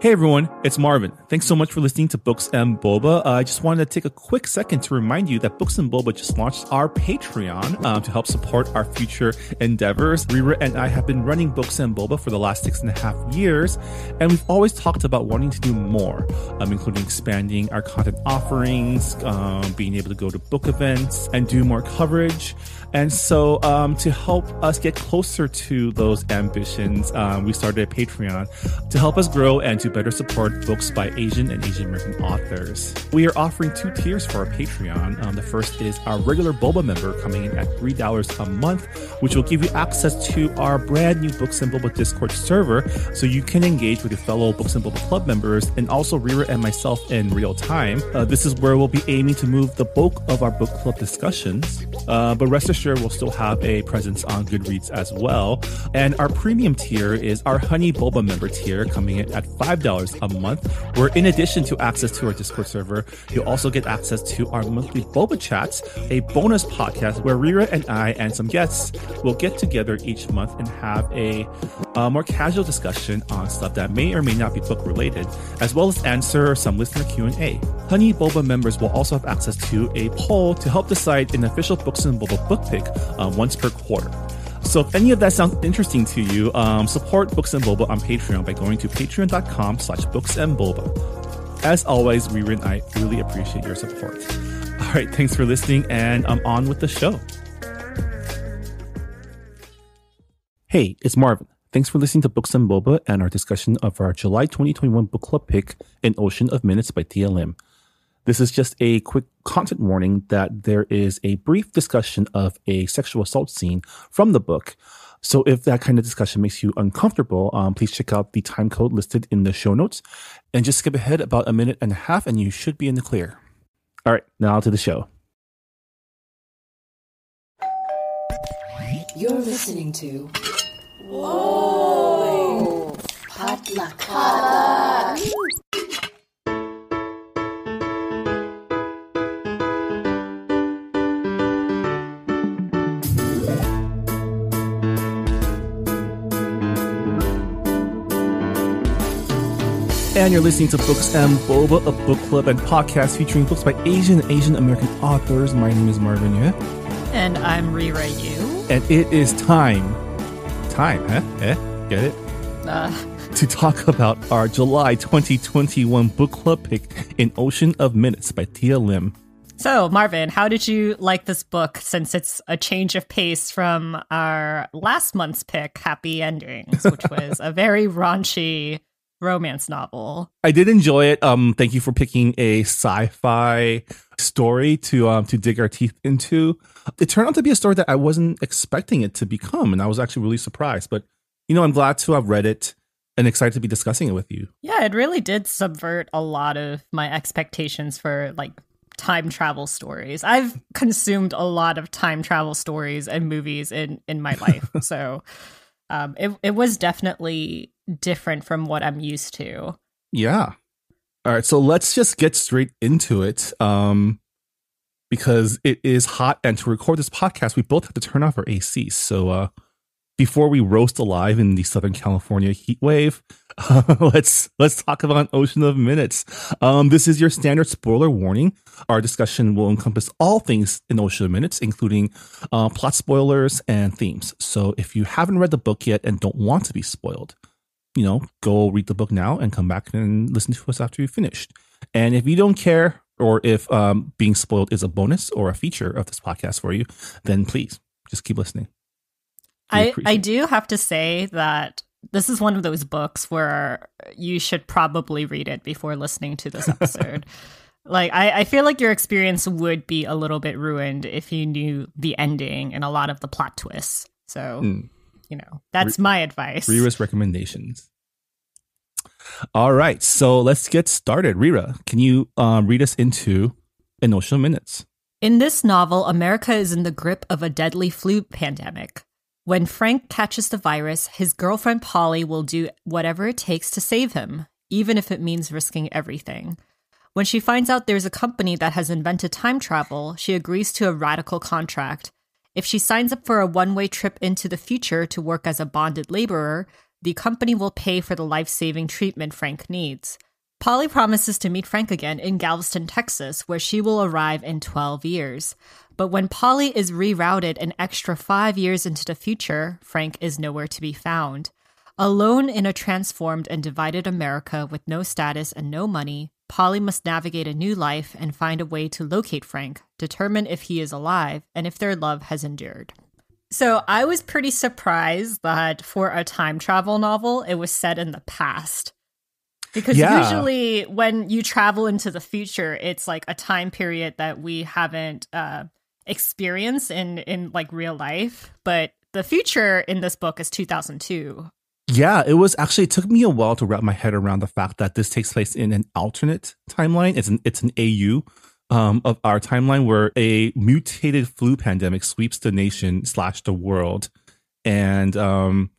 Hey everyone, it's Marvin. Thanks so much for listening to Books and Boba. Uh, I just wanted to take a quick second to remind you that Books and Boba just launched our Patreon um, to help support our future endeavors. Reera and I have been running Books and Boba for the last six and a half years, and we've always talked about wanting to do more, um, including expanding our content offerings, um, being able to go to book events, and do more coverage. And so, um, to help us get closer to those ambitions, um, we started a Patreon to help us grow and to better support books by Asian and Asian American authors. We are offering two tiers for our Patreon. Um, the first is our regular Boba member coming in at $3 a month, which will give you access to our brand new Books and Boba Discord server so you can engage with your fellow Books and Boba Club members and also Reera and myself in real time. Uh, this is where we'll be aiming to move the bulk of our book club discussions. Uh, but rest assured, we'll still have a presence on Goodreads as well. And our premium tier is our Honey Boba member tier coming in at $5 a month, where in addition to access to our Discord server, you'll also get access to our monthly Boba Chats, a bonus podcast where Reera and I and some guests will get together each month and have a, a more casual discussion on stuff that may or may not be book related, as well as answer some listener Q&A. Honey Boba members will also have access to a poll to help decide an official Books and Boba book pick uh, once per quarter. So if any of that sounds interesting to you, um, support Books and Boba on Patreon by going to patreon.com slash books and boba. As always, Reera and I really appreciate your support. All right, thanks for listening, and I'm on with the show. Hey, it's Marvin. Thanks for listening to Books and Boba and our discussion of our July 2021 book club pick, An Ocean of Minutes by Thea Lim. This is just a quick content warning that there is a brief discussion of a sexual assault scene from the book. So if that kind of discussion makes you uncomfortable, um, please check out the time code listed in the show notes and just skip ahead about a minute and a half and you should be in the clear. All right, now to the show. You're listening to Whoa! Potluck. Potluck. And you're listening to Books and Boba, a book club and podcast featuring books by Asian and Asian American authors. My name is Marvin Yueh. And I'm Reera Yoo. And it is time, time, huh? Eh? Get it? Uh, to talk about our July 2021 book club pick, An Ocean of Minutes by Thea Lim. So, Marvin, how did you like this book since it's a change of pace from our last month's pick, Happy Endings, which was a very raunchy romance novel. I did enjoy it. Um, thank you for picking a sci-fi story to um to dig our teeth into. It turned out to be a story that I wasn't expecting it to become, and I was actually really surprised. But you know, I'm glad to have read it and excited to be discussing it with you. Yeah, it really did subvert a lot of my expectations for like time travel stories. I've consumed a lot of time travel stories and movies in in my life, so um, it it was definitely different from what I'm used to. Yeah. All right, so let's just get straight into it. Um because it is hot and to record this podcast we both have to turn off our AC. So uh before we roast alive in the Southern California heat wave, uh, let's let's talk about Ocean of Minutes. Um, this is your standard spoiler warning. Our discussion will encompass all things in Ocean of Minutes, including uh, plot spoilers and themes. So if you haven't read the book yet and don't want to be spoiled, you know, go read the book now and come back and listen to us after you've finished. And if you don't care, or if um, being spoiled is a bonus or a feature of this podcast for you, then please just keep listening. I, I do have to say that this is one of those books where you should probably read it before listening to this episode. like I, I feel like your experience would be a little bit ruined if you knew the ending and a lot of the plot twists. So mm. you know, that's Re- my advice. Reera's recommendations. All right, so let's get started. Reera, can you um, read us into An Ocean Minutes? In this novel, America is in the grip of a deadly flu pandemic. When Frank catches the virus, his girlfriend Polly will do whatever it takes to save him, even if it means risking everything. When she finds out there's a company that has invented time travel, she agrees to a radical contract. If she signs up for a one way trip into the future to work as a bonded laborer, the company will pay for the life saving treatment Frank needs. Polly promises to meet Frank again in Galveston, Texas, where she will arrive in 12 years. But when Polly is rerouted an extra five years into the future, Frank is nowhere to be found. Alone in a transformed and divided America with no status and no money, Polly must navigate a new life and find a way to locate Frank, determine if he is alive, and if their love has endured. So I was pretty surprised that for a time travel novel, it was set in the past. Because Yeah. usually when you travel into the future, it's like a time period that we haven't uh, experienced in in like real life. But the future in this book is 2002. Yeah, it was actually it took me a while to wrap my head around the fact that this takes place in an alternate timeline. It's an it's an AU um, of our timeline where a mutated flu pandemic sweeps the nation slash the world, and um,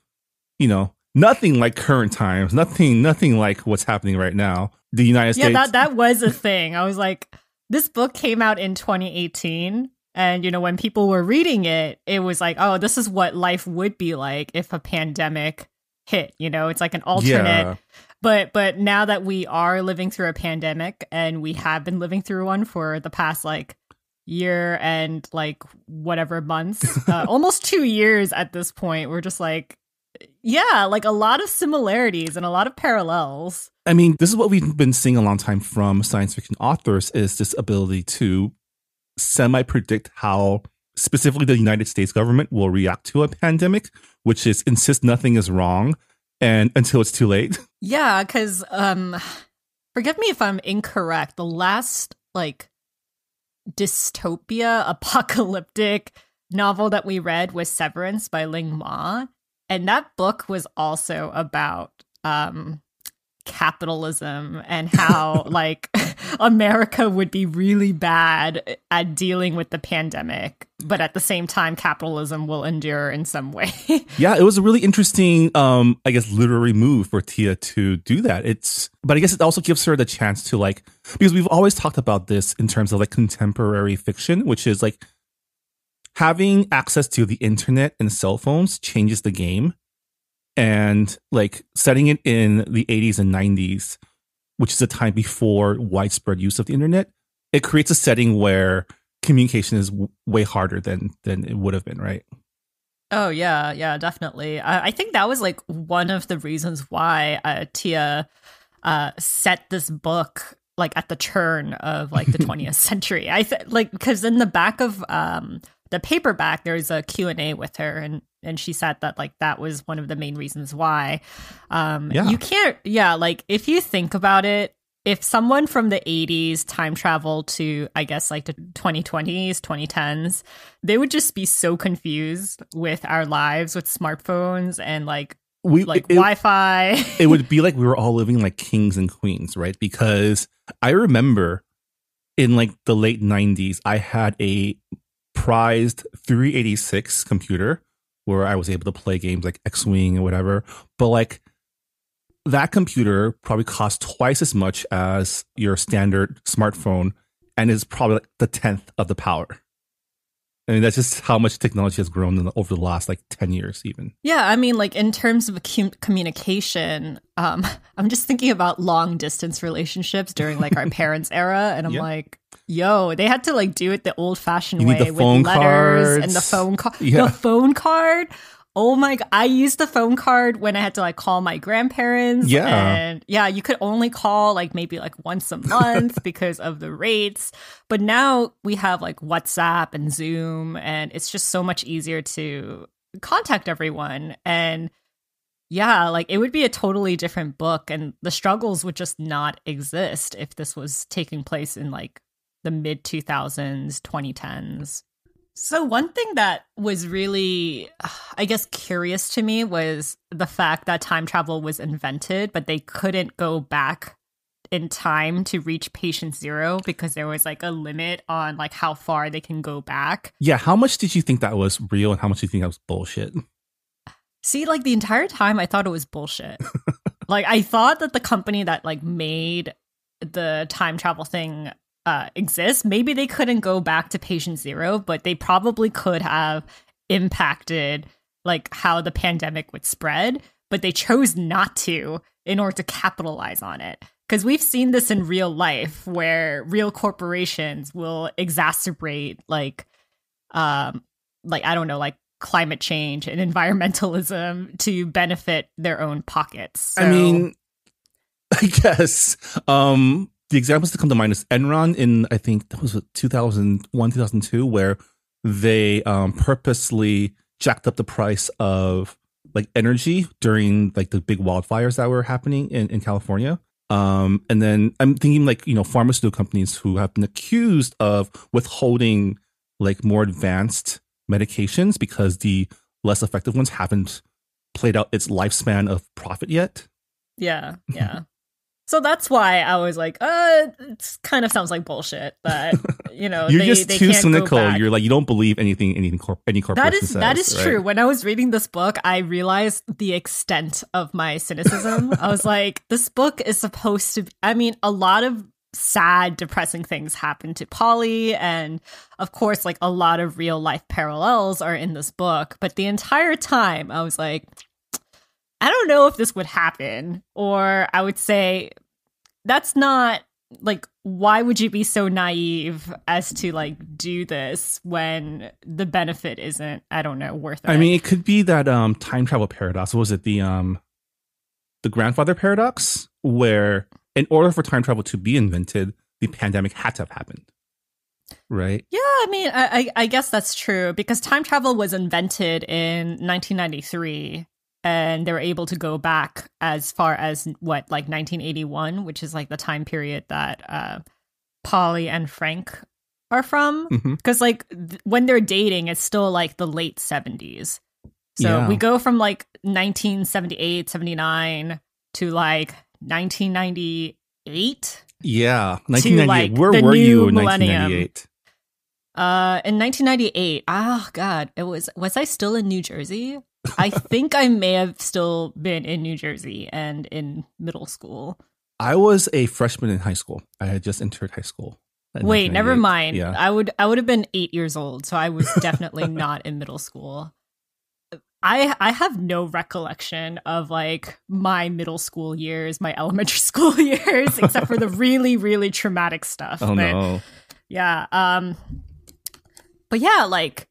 you know nothing like current times, nothing nothing like what's happening right now. The United Yeah, States. that that was a thing. I was like, this book came out in 2018, and you know when people were reading it, it was like, oh, this is what life would be like if a pandemic hit. You know, it's like an alternate. Yeah. But but now that we are living through a pandemic, and we have been living through one for the past like year and like whatever months, uh, almost two years at this point, we're just like. Yeah, like a lot of similarities and a lot of parallels. I mean, this is what we've been seeing a long time from science fiction authors is this ability to semi predict how specifically the United States government will react to a pandemic, which is insist nothing is wrong and until it's too late. Yeah, because um, forgive me if I'm incorrect. The last like dystopia apocalyptic novel that we read was Severance by Ling Ma, and that book was also about um capitalism and how like America would be really bad at dealing with the pandemic, but at the same time capitalism will endure in some way. yeah, it was a really interesting, um, I guess, literary move for Thea to do that. It's, but I guess it also gives her the chance to like, because we've always talked about this in terms of like contemporary fiction, which is like having access to the internet and cell phones changes the game. And like setting it in the 80s and 90s, which is a time before widespread use of the internet, it creates a setting where communication is w- way harder than than it would have been, right? Oh yeah, yeah, definitely. I, I think that was like one of the reasons why uh, Thea uh, set this book like at the turn of like the 20th century. I th- like because in the back of um, the paperback, there's a Q and A with her, and and she said that like that was one of the main reasons why. Um, Yeah. you can't, yeah, like if you think about it. If someone from the 80s time traveled to, I guess, like the 2020s, 2010s, they would just be so confused with our lives with smartphones and like We like it- Wi-Fi. it would be like we were all living like kings and queens, right? Because I remember in like the late 90s, I had a prized 386 computer where I was able to play games like X Wing or whatever. But like that computer probably costs twice as much as your standard smartphone and is probably like the tenth of the power. I mean, that's just how much technology has grown in the, over the last like 10 years, even. yeah, I mean, like in terms of communication, um, I'm just thinking about long distance relationships during like our parents' era, and I'm Yeah. like, yo, they had to like do it the old fashioned way with letters and the phone card. Yeah. The phone card. Oh my! I used the phone card when I had to like call my grandparents. Yeah. and yeah, you could only call like maybe like once a month because of the rates. But now we have like WhatsApp and Zoom, and it's just so much easier to contact everyone. And yeah, like it would be a totally different book, and the struggles would just not exist if this was taking place in like the mid 2000s, 2010s. So, one thing that was really, uh, I guess, curious to me was the fact that time travel was invented, but they couldn't go back in time to reach patient zero because there was like a limit on like how far they can go back. Yeah. How much did you think that was real and how much do you think that was bullshit? See, like the entire time I thought it was bullshit. like I thought that the company that like made the time travel thing uh exist, maybe they couldn't go back to patient zero, but they probably could have impacted like how the pandemic would spread. but they chose not to in order to capitalize on it. Because we've seen this in real life where real corporations will exacerbate like um like I don't know, like climate change and environmentalism to benefit their own pockets. So, I mean, I guess um, the examples that come to mind is Enron in I think that was 2001 2002 where they um, purposely jacked up the price of like energy during like the big wildfires that were happening in, in California. Um, and then I'm thinking like, you know, pharmaceutical companies who have been accused of withholding like more advanced medications because the less effective ones haven't played out its lifespan of profit yet. Yeah, yeah. So that's why I was like, uh, it kind of sounds like bullshit. But you know, you're they, just they too cynical. You're like you don't believe anything any corp- any corporation That is says. that is right? true. When I was reading this book, I realized the extent of my cynicism. I was like, this book is supposed to. Be, I mean, a lot of sad, depressing things happen to Polly, and of course, like a lot of real life parallels are in this book. But the entire time, I was like, I don't know if this would happen, or I would say that's not like why would you be so naive as to like do this when the benefit isn't i don't know worth it I mean, it could be that um time travel paradox. What was it the um the grandfather paradox, where in order for time travel to be invented, the pandemic had to have happened, right? yeah i mean I, I i guess that's true because time travel was invented in 1993 and they were able to go back as far as what like 1981 which is like the time period that uh polly and frank are from because like th- when they're dating it's still like the late 70s so Yeah. we go from like 1978 79 to like 1998 Yeah, 1998. like, Where were you in millennium. 1998? uh in 1998 oh god it was was i still in new jersey i think i may have still been in new jersey and in middle school I was a freshman in high school. I had just entered high school. wait never mind Yeah. i would i would have been eight years old so i was definitely not in middle school I I have no recollection of like my middle school years, my elementary school years, except for the really really traumatic stuff. Oh but no. yeah, um, but yeah, like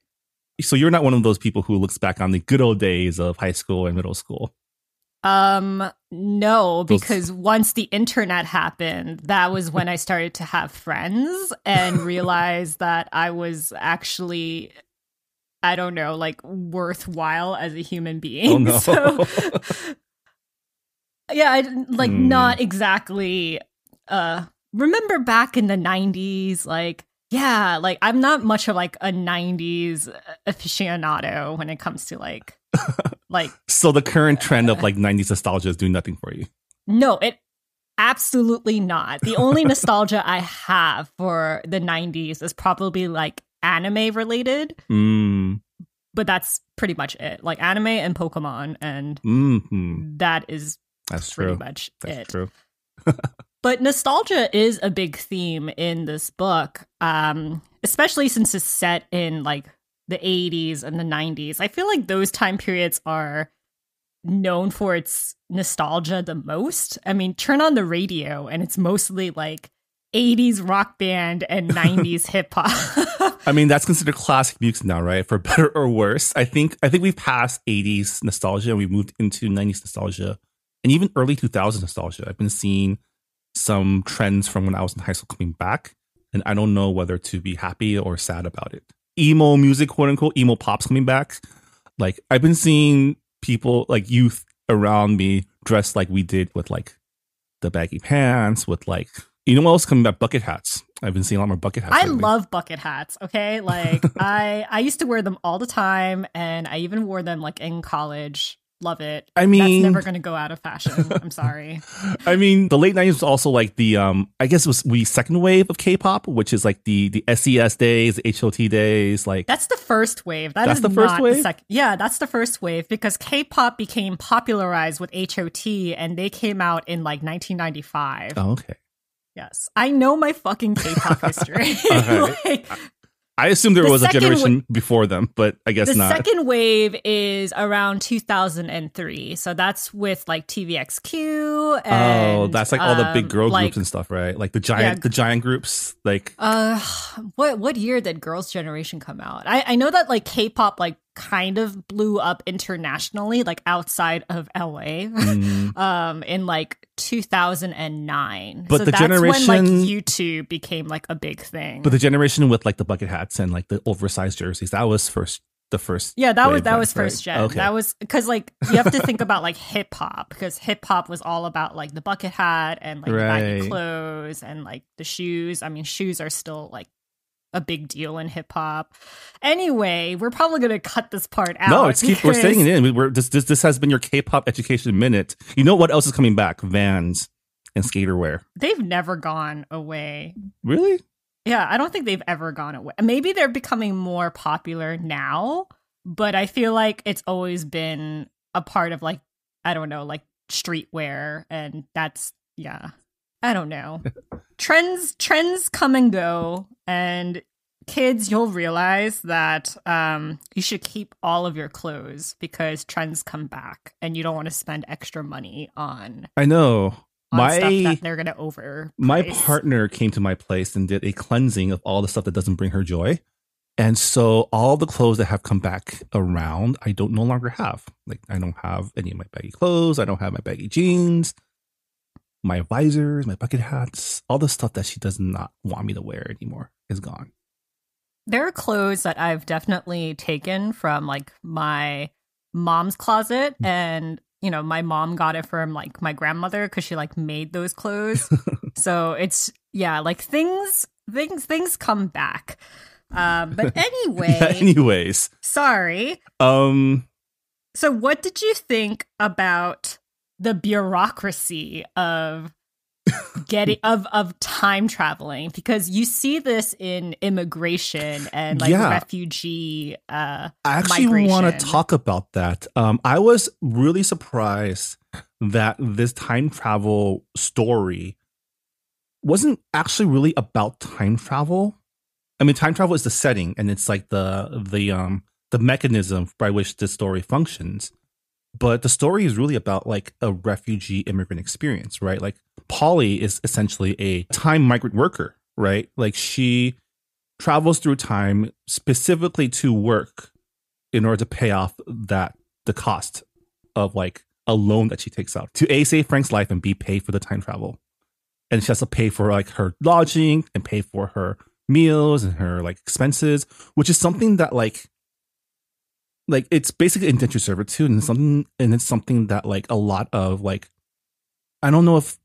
So you're not one of those people who looks back on the good old days of high school and middle school. Um, no, because once the internet happened, that was when I started to have friends and realized that I was actually, I don't know, like worthwhile as a human being. Oh no. So, yeah, I like Hmm. not exactly. Uh, remember back in the '90s, like. Yeah, like I'm not much of like a '90s aficionado when it comes to like, like so the current trend of like 90s nostalgia is doing nothing for you. No, it absolutely not. The only nostalgia I have for the 90s is probably like anime related, Mm, but that's pretty much it. Like anime and Pokemon, and hmm that is That's pretty true. much That's it. true. But nostalgia is a big theme in this book, um, especially since it's set in like the 80s and the 90s. I feel like those time periods are known for its nostalgia the most. I mean, turn on the radio and it's mostly like 80s rock band and 90s hip hop. I mean, that's considered classic music now, right? For better or worse. I think I think we've passed 80s nostalgia and we've moved into 90s nostalgia and even early 2000s nostalgia. I've been seeing some trends from when I was in high school coming back, and I don't know whether to be happy or sad about it. Emo music, quote unquote, emo pop's coming back. Like I've been seeing people like youth around me dressed like we did with like the baggy pants, with like you know what else coming back? Bucket hats. I've been seeing a lot more bucket hats. I lately. love bucket hats, okay? Like I I used to wear them all the time and I even wore them like in college. Love it. I mean- that's never going to go out of fashion. I'm sorry. I mean, the late nineties was also like the um I guess it was the second wave of K-pop, which is like the the SES days, the HOT days, like That's the first wave. That That's is the first not wave? The second. Yeah, that's the first wave because K-pop became popularized with HOT, and they came out in like 1995. oh, okay. Yes, I know my fucking K-pop history. Like, I assume there The was a generation before them, but I guess not. the second wave is around 2003 so that's with like tvxq and oh, that's like all the big um, girl like, groups and stuff, right? Like the giant, Yeah. the giant groups. Like uh what what year did girls generation come out i i know that like k-pop like kind of blew up internationally like outside of la mm, um in like 2009 But so the that's when like youtube became like a big thing but the generation with like the bucket hats and like the oversized jerseys, that was first. The first. Yeah, that was that was first right? gen. Okay. That was because like you have to think about like hip hop because hip hop was all about like the bucket hat and like the baggy Right. clothes and like the shoes. I mean, shoes are still like a big deal in hip hop. Anyway, we're probably gonna cut this part out. No, it's keep we're staying it in. We- We're this this this has been your K-pop education minute. You know what else is coming back? Vans and skater wear. They've never gone away. Really? Yeah, I don't think they've ever gone away. Maybe they're becoming more popular now, but I feel like it's always been a part of like I don't know, like streetwear and that's yeah. I don't know. trends trends come and go and kids you'll realize that um you should keep all of your clothes because trends come back and you don't want to spend extra money on, I know. on stuff My that they're going to over my partner came to my place and did a cleansing of all the stuff that doesn't bring her joy. And so all the clothes that have come back around, I don't no longer have. Like I don't have any of my baggy clothes. I don't have my baggy jeans, my visors, my bucket hats, all the stuff that she does not want me to wear anymore is gone. there are clothes that I've definitely taken from like my mom's closet and you know my mom got it from like my grandmother because she like made those clothes. So it's yeah like things things things come back. Um but anyway Anyways, sorry. Um so what did you think about the bureaucracy of getting of of time traveling because you see this in immigration and like Yeah. refugee uh I actually want to talk about that. Um, I was really surprised that this time travel story wasn't actually really about time travel. I mean, time travel is the setting, and it's like the the um the mechanism by which this story functions. But the story is really about like a refugee immigrant experience, right? Like Polly is essentially a time migrant worker, right? Like she travels through time specifically to work in order to pay off that the cost of like a loan that she takes out to a save Frank's life and b pay for the time travel, and she has to pay for like her lodging and pay for her meals and her like expenses, which is something that like like it's basically indentured servitude and it's something and it's something that like a lot of like I don't know if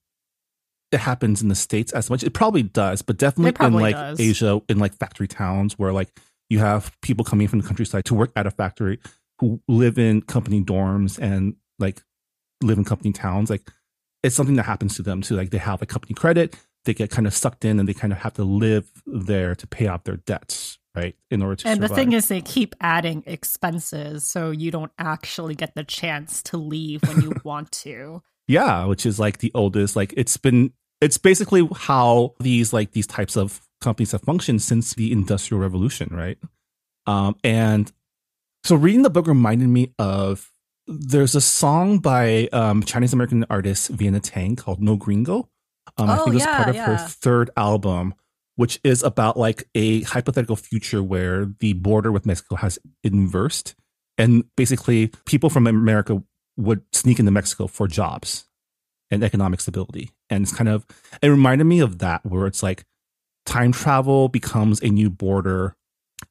it happens in the states as much. It probably does, but definitely in like does. Asia, in like factory towns where like you have people coming from the countryside to work at a factory who live in company dorms and like live in company towns. Like it's something that happens to them too. Like they have a company credit, they get kind of sucked in and they kind of have to live there to pay off their debts, right? In order to and the thing is they keep adding expenses so you don't actually get the chance to leave when you want to Yeah, which is like the oldest. Like it's been, it's basically how these like these types of companies have functioned since the Industrial Revolution, right? Um, and so reading the book reminded me of there's a song by um, Chinese American artist Vienna Teng called No Gringo. Um, I Oh, think it was yeah, part of her third album, which is about like a hypothetical future where the border with Mexico has inversed, and basically people from America would sneak into Mexico for jobs and economic stability. And it's kind of it reminded me of that where it's like time travel becomes a new border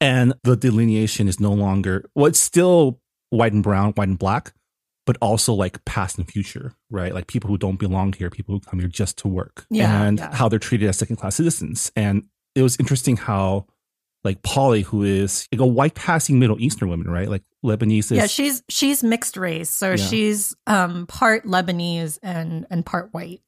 and the delineation is no longer well, it's still white and brown, white and black, but also like past and future, right? Like people who don't belong here, people who come here just to work, Yeah, and yeah. how they're treated as second class citizens. And it was interesting how like Polly, who is like a white passing Middle Eastern woman, right? Like Lebanese is yeah she's she's mixed race so Yeah. she's um part lebanese and and part white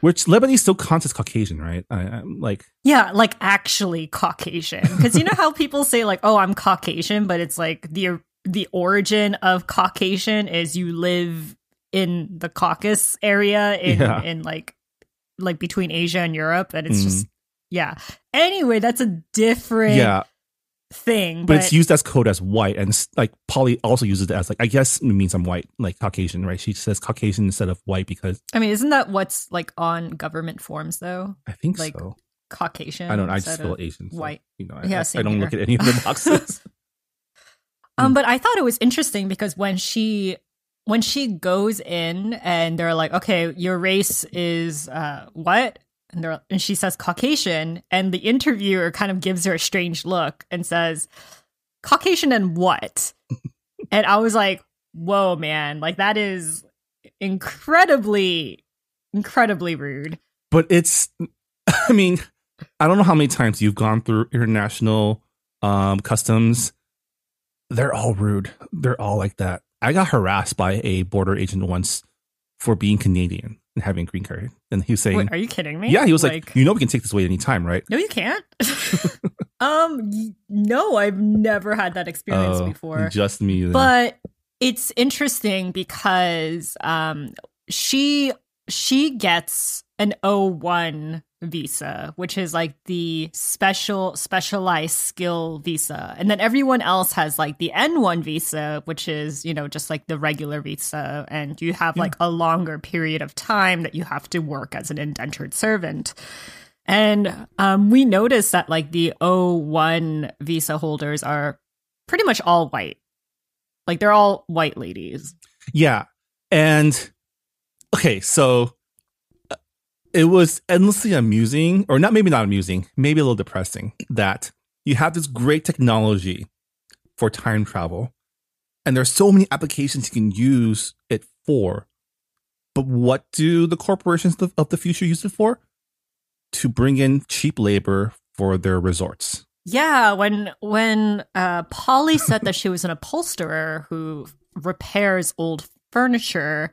which Lebanese still counts as Caucasian, right? I, I'm like yeah like actually caucasian because you know how people say like oh i'm caucasian but it's like the the origin of caucasian is you live in the caucasus area in Yeah. in like like between asia and europe and it's Mm. just yeah anyway that's a different yeah, thing. But, it's used as code as white, and like Polly also uses it as like I guess it means I'm white, like Caucasian, right? She says Caucasian instead of white because I mean, isn't that what's like on government forms though? I think Like, so. Caucasian. I don't. I just of- Asian. So, white. You know, I, Yeah, I, I don't look at any of the boxes. Um, but I thought it was interesting because when she when she goes in and they're like, "Okay, your race is uh, what?" and they're and she says Caucasian, and the interviewer kind of gives her a strange look and says, "Caucasian and what?" and I was like, "Whoa, man! Like that is incredibly, incredibly rude." but it's i mean i don't know how many times you've gone through international um customs they're all rude they're all like that i got harassed by a border agent once for being canadian and having a green card and he was saying Wait, are you kidding me? yeah he was like, you know we can take this away anytime right No, you can't. um, no, I've never had that experience Oh, before. just me then. But it's interesting because um she she gets an O1 visa, which is like the special specialized skill visa. And then everyone else has like the N1 visa, which is, you know, just like the regular visa and you have Yeah. like a longer period of time that you have to work as an indentured servant. And um, we noticed that like the O1 visa holders are pretty much all white. Like they're all white ladies. Yeah. And okay, so it was endlessly amusing, or not maybe not amusing, maybe a little depressing that you have this great technology for time travel, and there's so many applications you can use it for. But what do the corporations of the future use it for? To bring in cheap labor for their resorts. Yeah, when when uh, Polly said that she was an upholsterer who repairs old furniture,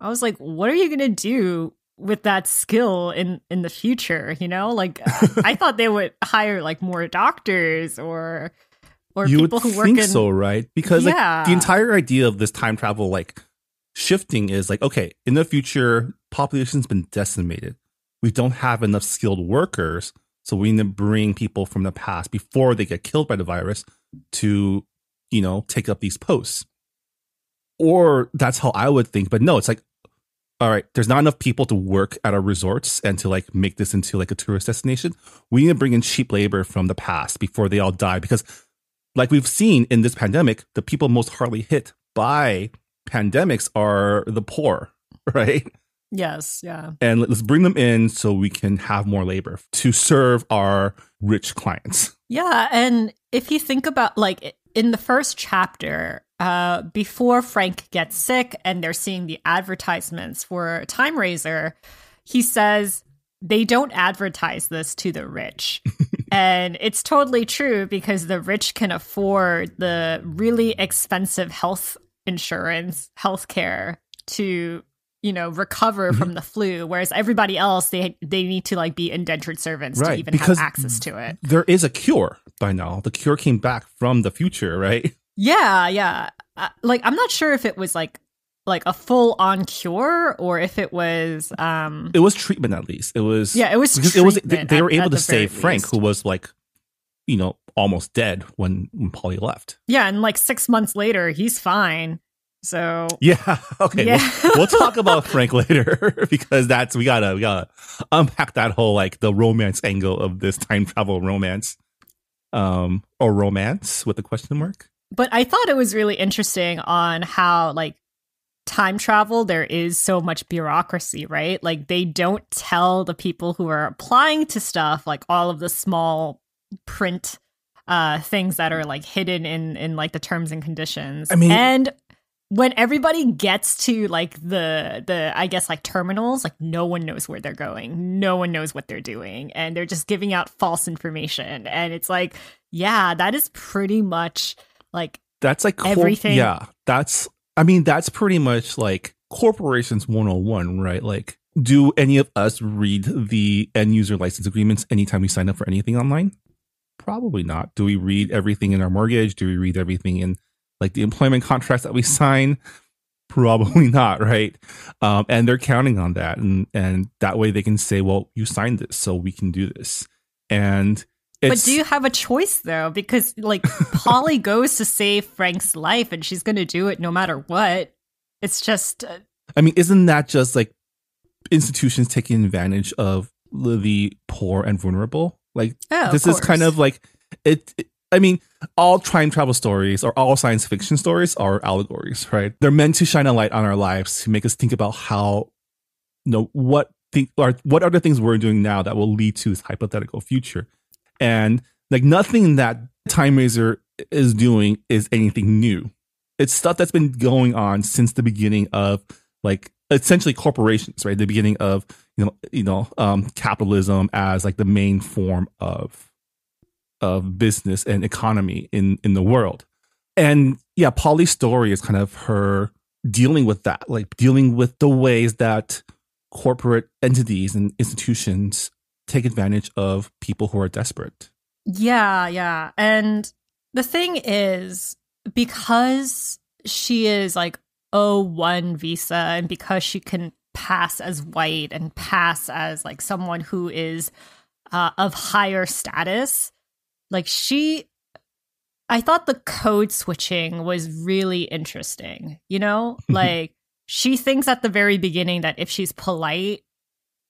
I was like, "What are you gonna do with that skill in in the future?" You know, like I thought they would hire like more doctors or or you people would who work think in so, right? Because like the entire idea of this time travel like shifting is like, okay, in the future, population's been decimated. We don't have enough skilled workers, so we need to bring people from the past before they get killed by the virus to, you know, take up these posts. Or that's how I would think, but no, it's like all right, there's not enough people to work at our resorts and to like make this into like a tourist destination. We need to bring in cheap labor from the past before they all die because like we've seen in this pandemic, the people most hardly hit by pandemics are the poor, right? yes, yeah. And let's bring them in so we can have more labor to serve our rich clients. Yeah, and if you think about like in the first chapter, uh, before Frank gets sick and they're seeing the advertisements for Time Razor, he says they don't advertise this to the rich. and it's totally true because the rich can afford the really expensive health insurance, health care to you know recover Mm-hmm. from the flu whereas everybody else they they need to like be indentured servants to even because- have access to it There is a cure by now. The cure came back from the future, right? Yeah, yeah. Uh, like I'm not sure if it was like like a full on cure or if it was um It was treatment at least. It was yeah, it was it was they, they at- were able to save Frank, least. who was like, you know, almost dead when when Polly left. Yeah, and like 6 months later he's fine. So Yeah. Okay. Yeah. We'll, we'll talk about Frank later because that's we gotta we gotta unpack that whole like the romance angle of this time travel romance, um, or romance with a question mark. but I thought it was really interesting on how like time travel there is so much bureaucracy, right? Like they don't tell the people who are applying to stuff like all of the small print uh things that are like hidden in in like the terms and conditions. I mean- and when everybody gets to like the the I guess like terminals, like no one knows where they're going. No one knows what they're doing and they're just giving out false information and it's like yeah, that is pretty much like That's like cor- Everything. Yeah, that's. I mean, that's pretty much like corporations 101, right? Like, do any of us read the end user license agreements anytime we sign up for anything online? Probably not. Do we read everything in our mortgage? Do we read everything in like the employment contracts that we sign? Probably not, right? Um, and they're counting on that, and and that way they can say, "Well, you signed this, so we can do this." And but do you have a choice though? Because like Polly goes to save Frank's life and she's going to do it no matter what. It's just. Uh, I mean, isn't that just like institutions taking advantage of the poor and vulnerable? Like oh, this is kind of like it, it I mean, all time travel stories or all science fiction stories are allegories, right? They're meant to shine a light on our lives to make us think about how, you know, what think or what are the things we're doing now that will lead to this hypothetical future. And like nothing that Time Razor is doing is anything new. It's stuff that's been going on since the beginning of like essentially corporations, right? The beginning of you know you know um, capitalism as like the main form of of business and economy in in the world. And yeah, Polly's story is kind of her dealing with that, like dealing with the ways that corporate entities and institutions take advantage of people who are desperate. Yeah, yeah. And the thing is, because she is like O1 visa and because she can pass as white and pass as like someone who is uh, of higher status, like she I thought the code switching was really interesting, you know? like she thinks at the very beginning that if she's polite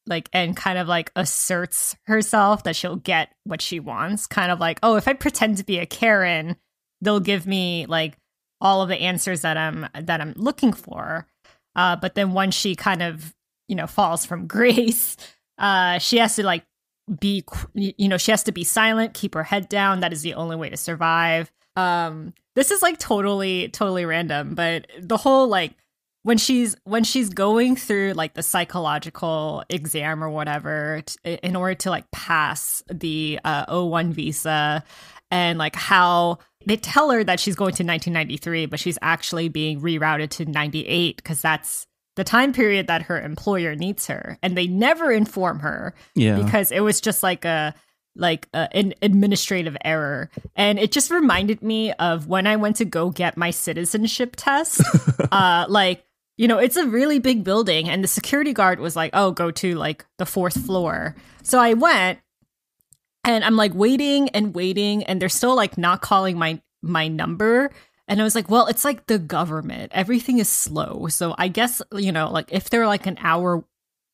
like and kind of like asserts herself that she'll get what she wants kind of like oh if i pretend to be a karen they'll give me like all of the answers that i'm that i'm looking for uh, but then once she kind of you know falls from grace uh, she has to like be you know she has to be silent keep her head down. That is the only way to survive. Um this is like totally totally random but the whole like when she's when she's going through like the psychological exam or whatever t- in order to like pass the uh, O1 visa and like how they tell her that she's going to 1993 but she's actually being rerouted to 98 because that's the time period that her employer needs her and they never inform her yeah. because it was just like a like uh, an administrative error and it just reminded me of when i went to go get my citizenship test uh like you know, it's a really big building, and the security guard was like, oh, go to like the fourth floor. So I went and I'm like waiting and waiting, and they're still like not calling my my number. And I was like, well, it's like the government. Everything is slow. So I guess, you know, like if they're like an hour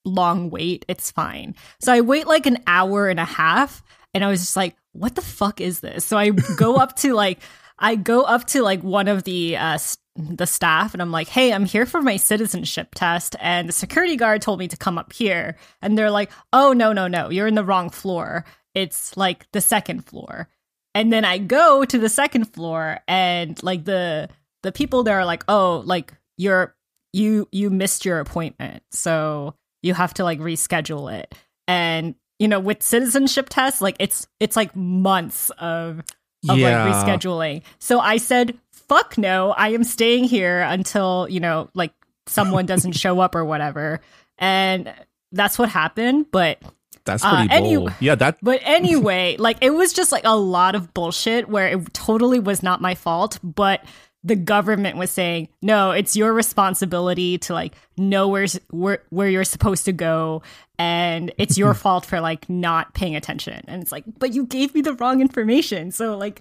long wait, it's fine. So I wait like an hour and a half, and I was just like, what the fuck is this? So I go up to like I go up to like one of the uh, the staff and I'm like, hey, I'm here for my citizenship test. And the security guard told me to come up here. And they're like, oh, no, no, no, you're in the wrong floor. It's like the second floor. And then I go to the second floor and like the the people there are like, oh, like you're you you missed your appointment. So you have to like reschedule it. And you know, with citizenship tests, like it's it's like months of of yeah. like rescheduling. So I said, fuck no, I am staying here until, you know, like someone doesn't show up or whatever. And that's what happened. But that's pretty uh, any- bold. Yeah, that. But anyway, like it was just like a lot of bullshit where it totally was not my fault, but the government was saying, no, it's your responsibility to like know where's where where you're supposed to go, and it's your fault for like not paying attention. And it's like, but you gave me the wrong information, so like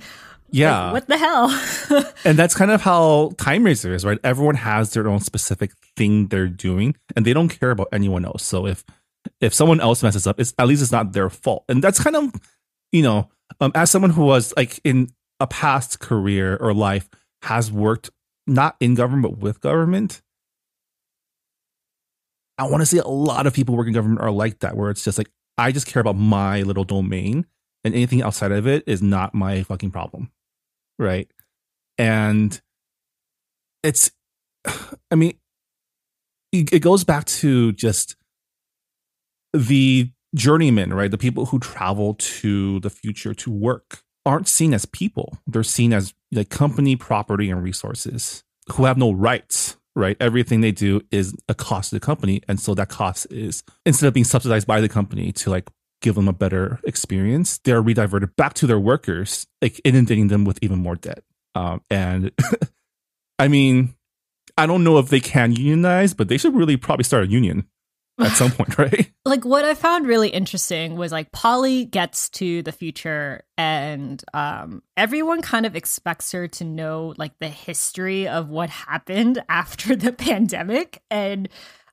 yeah. Like, what the hell? and that's kind of how Time Razor is, right? Everyone has their own specific thing they're doing and they don't care about anyone else. So if if someone else messes up, it's at least it's not their fault. And that's kind of, you know, um, as someone who was like in a past career or life has worked not in government but with government. I want to say a lot of people working in government are like that, where it's just like I just care about my little domain, and anything outside of it is not my fucking problem right? And it's, I mean, it goes back to just the journeymen, right? The people who travel to the future to work aren't seen as people. They're seen as like company property and resources who have no rights, right? Everything they do is a cost to the company. And so that cost is instead of being subsidized by the company to like give them a better experience, they're rediverted back to their workers, like inundating them with even more debt. Um, and I mean, I don't know if they can unionize, but they should really probably start a union. At some point, right? Like what I found really interesting was like Polly gets to the future and um everyone kind of expects her to know like the history of what happened after the pandemic and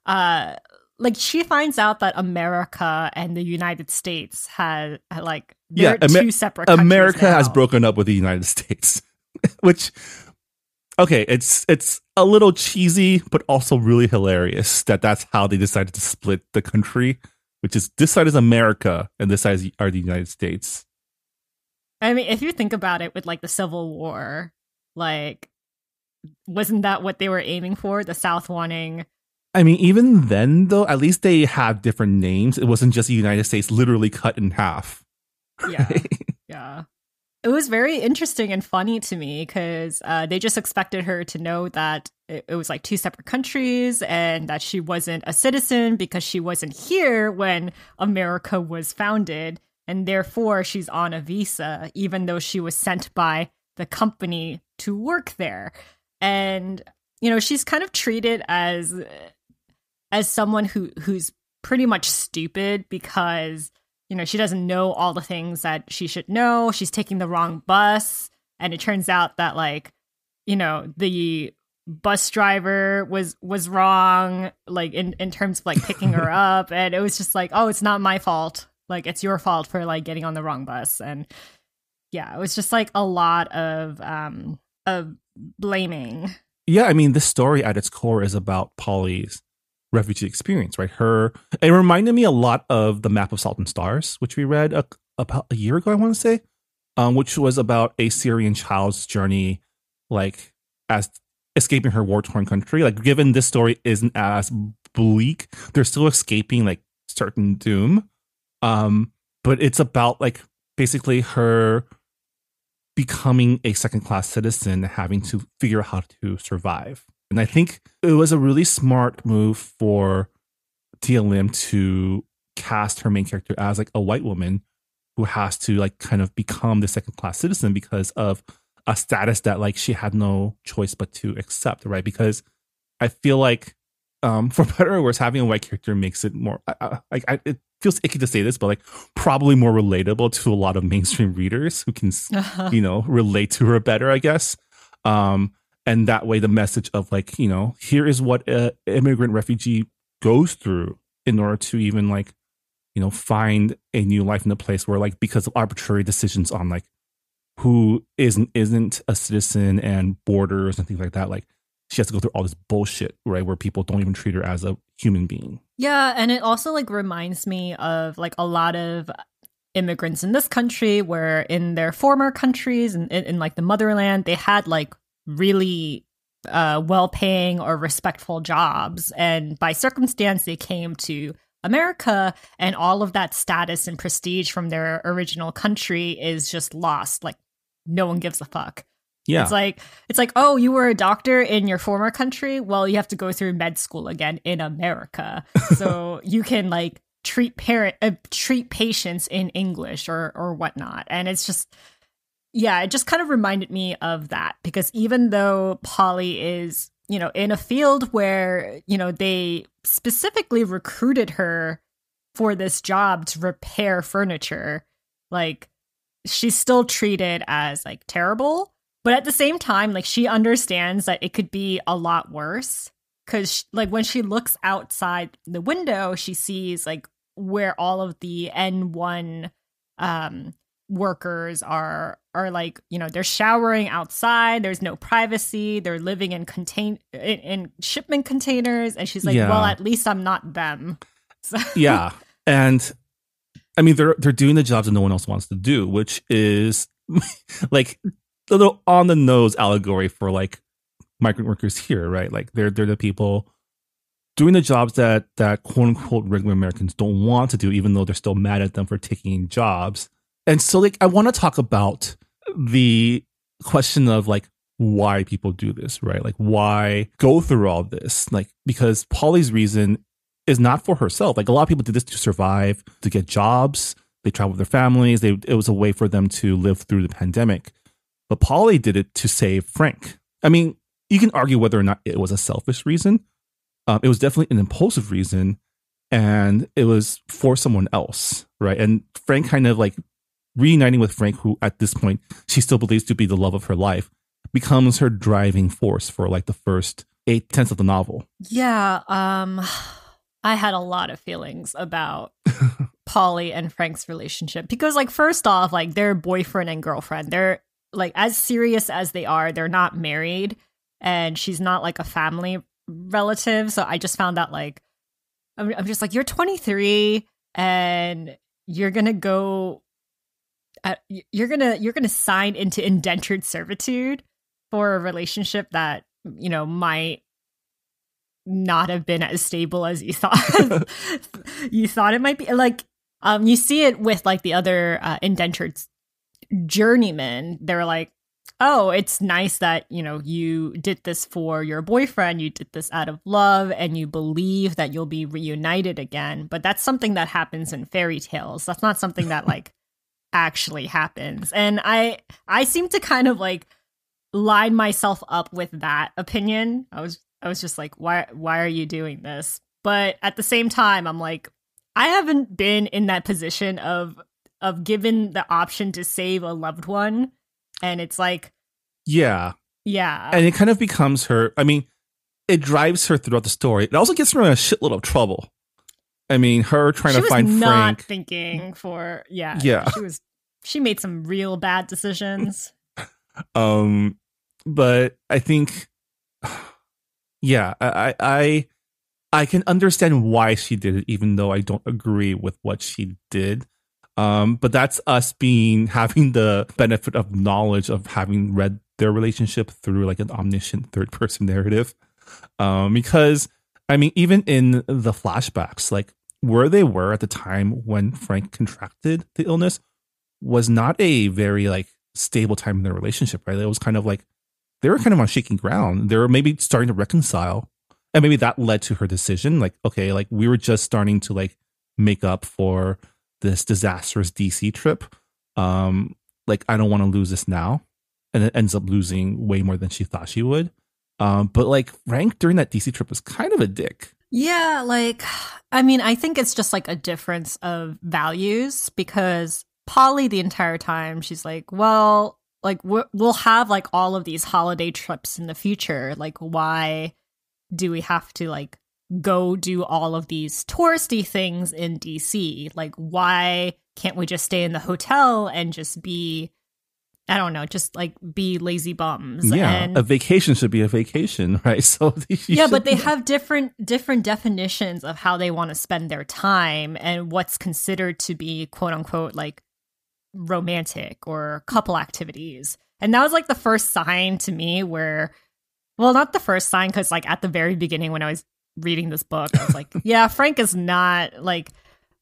uh like she finds out that America and the United States had like yeah, Amer- two separate America now. has broken up with the United States, which okay, it's it's a little cheesy, but also really hilarious that that's how they decided to split the country, which is this side is America and this side is, are the United States. I mean, if you think about it, with like the Civil War, like wasn't that what they were aiming for? The South wanting. I mean, even then, though, at least they have different names. It wasn't just the United States literally cut in half. Yeah. yeah it was very interesting and funny to me because uh, they just expected her to know that it, it, was like two separate countries and that she wasn't a citizen because she wasn't here when America was founded. And therefore, she's on a visa, even though she was sent by the company to work there. And, you know, she's kind of treated as as someone who who's pretty much stupid because you know, she doesn't know all the things that she should know. She's taking the wrong bus. And it turns out that like, you know, the bus driver was was wrong, like in, in terms of like picking her up. And it was just like, oh, it's not my fault. Like it's your fault for like getting on the wrong bus. And yeah, it was just like a lot of um of blaming. Yeah, I mean, this story at its core is about Polly's refugee experience, right? Her, it reminded me a lot of the Map of Salt and Stars, which we read a, about a year ago, I want to say, um, which was about a Syrian child's journey, like as escaping her war torn country. Like, given this story isn't as bleak, they're still escaping like certain doom. Um, but it's about like basically her becoming a second class citizen, having to figure out how to survive. And I think it was a really smart move for Thea Lim to cast her main character as like a white woman who has to like kind of become the second class citizen because of a status that like she had no choice but to accept, right? Because I feel like, um, for better or worse, having a white character makes it more like I, it feels icky to say this, but like probably more relatable to a lot of mainstream readers who can, you know, relate to her better, I guess. Um, and that way the message of like you know here is what a immigrant refugee goes through in order to even like you know find a new life in a place where like because of arbitrary decisions on like who isn't isn't a citizen and borders and things like that like she has to go through all this bullshit right where people don't even treat her as a human being. Yeah and it also like reminds me of like a lot of immigrants in this country where in their former countries and in, in, like the motherland they had like really uh, well paying or respectful jobs. And by circumstance, they came to America, and all of that status and prestige from their original country is just lost. Like, no one gives a fuck. Yeah. It's like it's like, oh, you were a doctor in your former country. Well, you have to go through med school again in America, so you can like treat parent uh, treat patients in English or or whatnot. And it's just yeah, it just kind of reminded me of that because even though Polly is, you know, in a field where, you know, they specifically recruited her for this job to repair furniture, like she's still treated as like terrible. But at the same time, like she understands that it could be a lot worse because like when she looks outside the window, she sees like where all of the N1 um workers are are like you know they're showering outside there's no privacy they're living in contain in, in shipment containers and she's like yeah. well at least i'm not them so. yeah and i mean they're they're doing the jobs that no one else wants to do which is like a little on the nose allegory for like migrant workers here right like they're they're the people doing the jobs that that quote unquote regular americans don't want to do even though they're still mad at them for taking jobs and so like I want to talk about the question of like why people do this, right? Like why go through all this? Like because Polly's reason is not for herself. Like a lot of people did this to survive, to get jobs, they traveled with their families, they it was a way for them to live through the pandemic. But Polly did it to save Frank. I mean, you can argue whether or not it was a selfish reason. Um, it was definitely an impulsive reason. and it was for someone else, right? And Frank kind of like reuniting with Frank, who at this point she still believes to be the love of her life, becomes her driving force for like the first eight tenths of the novel. Yeah, um, I had a lot of feelings about Polly and Frank's relationship because, like, first off, like they're boyfriend and girlfriend. They're like as serious as they are. They're not married, and she's not like a family relative. So I just found that like I'm, I'm just like you're 23 and you're gonna go. Uh, you're gonna you're gonna sign into indentured servitude for a relationship that you know might not have been as stable as you thought you thought it might be. Like um you see it with like the other uh, indentured journeymen. They're like oh it's nice that you know you did this for your boyfriend. You did this out of love and you believe that you'll be reunited again. But that's something that happens in fairy tales. That's not something that like actually happens and i i seem to kind of like line myself up with that opinion. I was I was just like, why why are you doing this? But at the same time, I'm like, I haven't been in that position of of given the option to save a loved one. And it's like Yeah. Yeah. And it kind of becomes her I mean, it drives her throughout the story. It also gets her in a shitload of trouble. I mean, her trying she to find not Frank. thinking for yeah. Yeah. She was she made some real bad decisions. Um, but I think, yeah, I, I, I can understand why she did it, even though I don't agree with what she did. Um, but that's us being having the benefit of knowledge of having read their relationship through like an omniscient third person narrative. Um, because I mean, even in the flashbacks, like where they were at the time when Frank contracted the illness was not a very like stable time in their relationship, right? It was kind of like they were kind of on shaking ground. They were maybe starting to reconcile. And maybe that led to her decision. Like, okay, like we were just starting to like make up for this disastrous DC trip. Um, like I don't want to lose this now. And it ends up losing way more than she thought she would. Um, but like Frank during that DC trip was kind of a dick. Yeah, like I mean, I think it's just like a difference of values because Polly the entire time she's like, well, like we'll have like all of these holiday trips in the future. Like, why do we have to like go do all of these touristy things in DC? Like, why can't we just stay in the hotel and just be I don't know, just like be lazy bums. Yeah, and, a vacation should be a vacation, right? So yeah, but they have different different definitions of how they want to spend their time and what's considered to be quote unquote like romantic or couple activities. And that was like the first sign to me where, well, not the first sign, because like at the very beginning when I was reading this book, I was like, yeah, Frank is not like,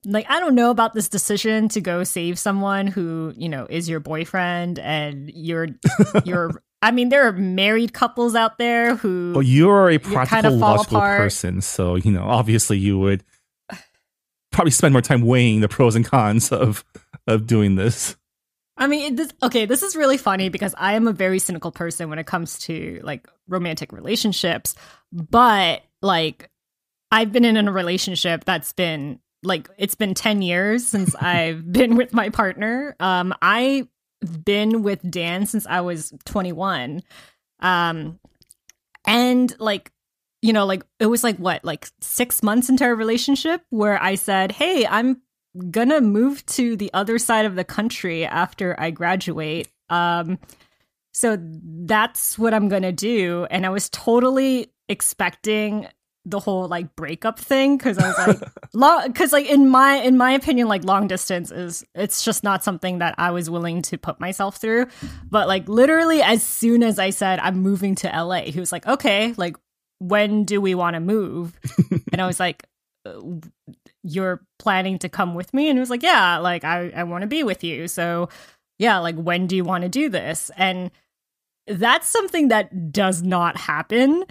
like I don't know about this decision to go save someone who you know is your boyfriend and you're you're. I mean, there are married couples out there who. Well, you are a practical, kind of logical apart. person, so you know obviously you would probably spend more time weighing the pros and cons of of doing this. I mean, this, okay, this is really funny because I am a very cynical person when it comes to like romantic relationships, but like I've been in a relationship that's been like it's been 10 years since I've been with my partner. Um I've been with Dan since I was 21. Um and like you know, like it was like what, like six months into our relationship where I said, Hey, I'm gonna move to the other side of the country after I graduate. Um, so that's what I'm gonna do. And I was totally expecting the whole like breakup thing because I was like, long because like in my in my opinion, like long distance is it's just not something that I was willing to put myself through. But like literally as soon as I said I'm moving to LA, he was like, okay, like when do we want to move? and I was like, uh, you're planning to come with me? And he was like, yeah, like I, I want to be with you. So yeah, like when do you want to do this? And that's something that does not happen.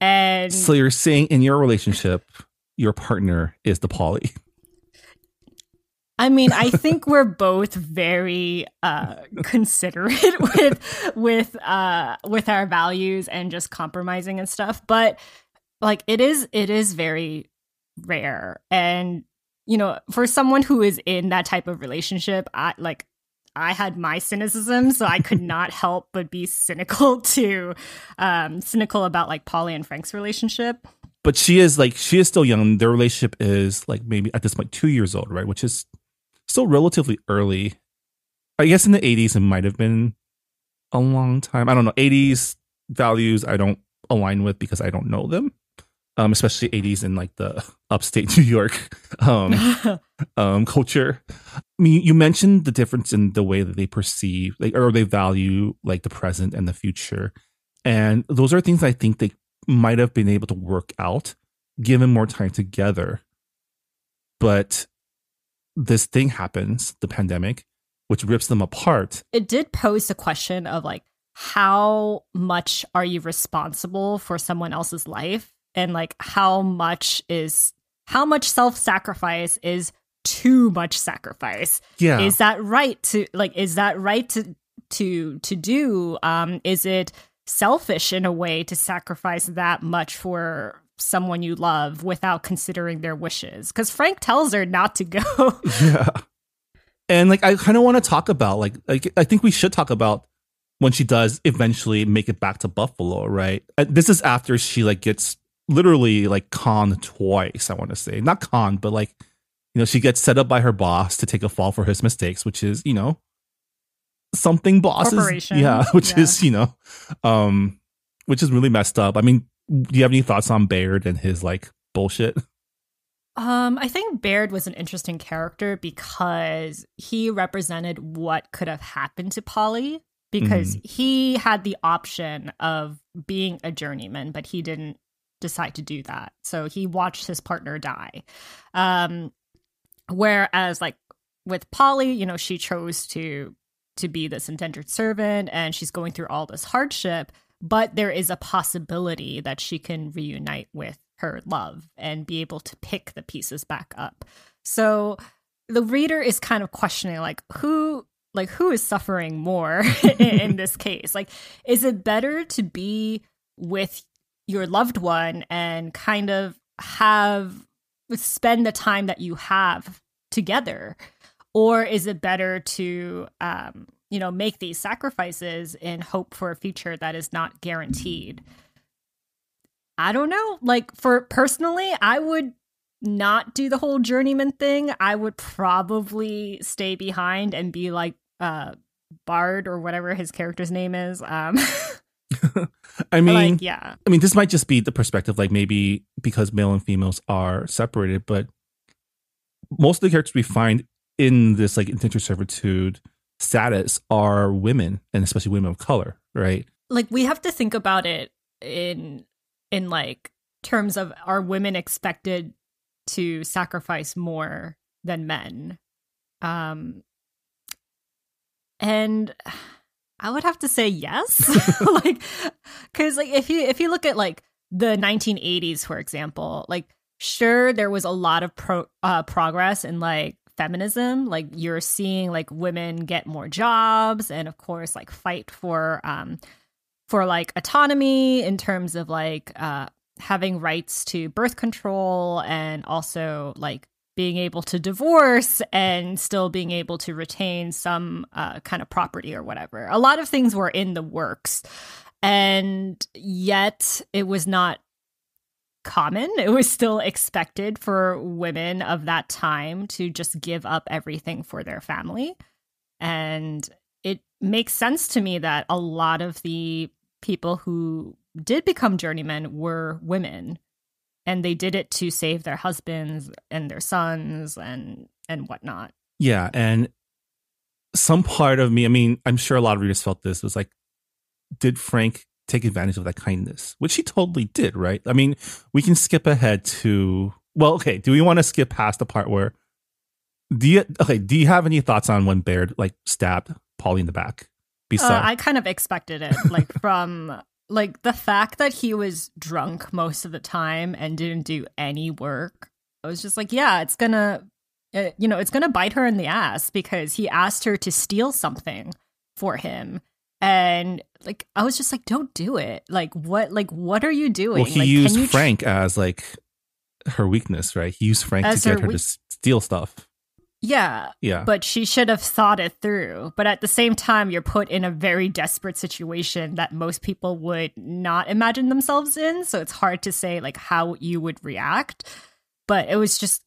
And so you're saying in your relationship, your partner is the Polly. I mean, I think we're both very uh, considerate with with uh, with our values and just compromising and stuff. But like, it is it is very rare. And, you know, for someone who is in that type of relationship, I like I had my cynicism, so I could not help but be cynical to um cynical about like Polly and Frank's relationship. But she is like she is still young. Their relationship is like maybe at this point two years old, right? Which is still relatively early. I guess in the eighties it might have been a long time. I don't know. Eighties values I don't align with because I don't know them. Um, especially 80s in like the upstate New York um, um, culture. I mean, you mentioned the difference in the way that they perceive, like, or they value like the present and the future, and those are things I think they might have been able to work out given more time together. But this thing happens, the pandemic, which rips them apart. It did pose the question of like, how much are you responsible for someone else's life? And like, how much is, how much self sacrifice is too much sacrifice? Yeah. Is that right to, like, is that right to, to, to do? Um, is it selfish in a way to sacrifice that much for someone you love without considering their wishes? Because Frank tells her not to go. yeah. And like, I kind of want to talk about, like, like, I think we should talk about when she does eventually make it back to Buffalo, right? This is after she like gets literally like conned twice, I want to say. Not conned, but like, you know, she gets set up by her boss to take a fall for his mistakes, which is, you know, something bosses. Yeah, which yeah. is, you know, um, which is really messed up. I mean, do you have any thoughts on Baird and his like bullshit? Um, I think Baird was an interesting character because he represented what could have happened to Polly because mm. he had the option of being a journeyman, but he didn't decide to do that. So he watched his partner die. Um, whereas like with Polly, you know, she chose to to be this indentured servant and she's going through all this hardship, but there is a possibility that she can reunite with her love and be able to pick the pieces back up. So the reader is kind of questioning like who like who is suffering more in, in this case? Like is it better to be with your loved one and kind of have spend the time that you have together? Or is it better to um, you know make these sacrifices in hope for a future that is not guaranteed? I don't know. Like for personally i would not do the whole journeyman thing. I would probably stay behind and be like uh bard or whatever his character's name is um I mean, like, yeah. I mean, this might just be the perspective, like maybe because male and females are separated, but most of the characters we find in this like indentured servitude status are women, and especially women of color, right? Like we have to think about it in in like terms of are women expected to sacrifice more than men? Um, and I would have to say yes. like cuz like if you if you look at like the 1980s for example, like sure there was a lot of pro- uh, progress in like feminism like you're seeing like women get more jobs and of course like fight for um for like autonomy in terms of like uh having rights to birth control and also like being able to divorce and still being able to retain some uh, kind of property or whatever. A lot of things were in the works, and yet it was not common. It was still expected for women of that time to just give up everything for their family. And it makes sense to me that a lot of the people who did become journeymen were women and they did it to save their husbands and their sons and and whatnot. Yeah, and some part of me, I mean, I'm sure a lot of readers felt this was like, did Frank take advantage of that kindness? Which he totally did, right? I mean, we can skip ahead to well, okay. Do we want to skip past the part where do you okay? Do you have any thoughts on when Baird like stabbed Polly in the back? Besides, uh, I kind of expected it, like from like the fact that he was drunk most of the time and didn't do any work i was just like yeah it's gonna uh, you know it's gonna bite her in the ass because he asked her to steal something for him and like i was just like don't do it like what like what are you doing well he like, used frank as like her weakness, right? He used Frank As to get her her weak- to steal stuff. Yeah, Yeah. but she should have thought it through. But at the same time, you're put in a very desperate situation that most people would not imagine themselves in. So it's hard to say like how you would react. But it was just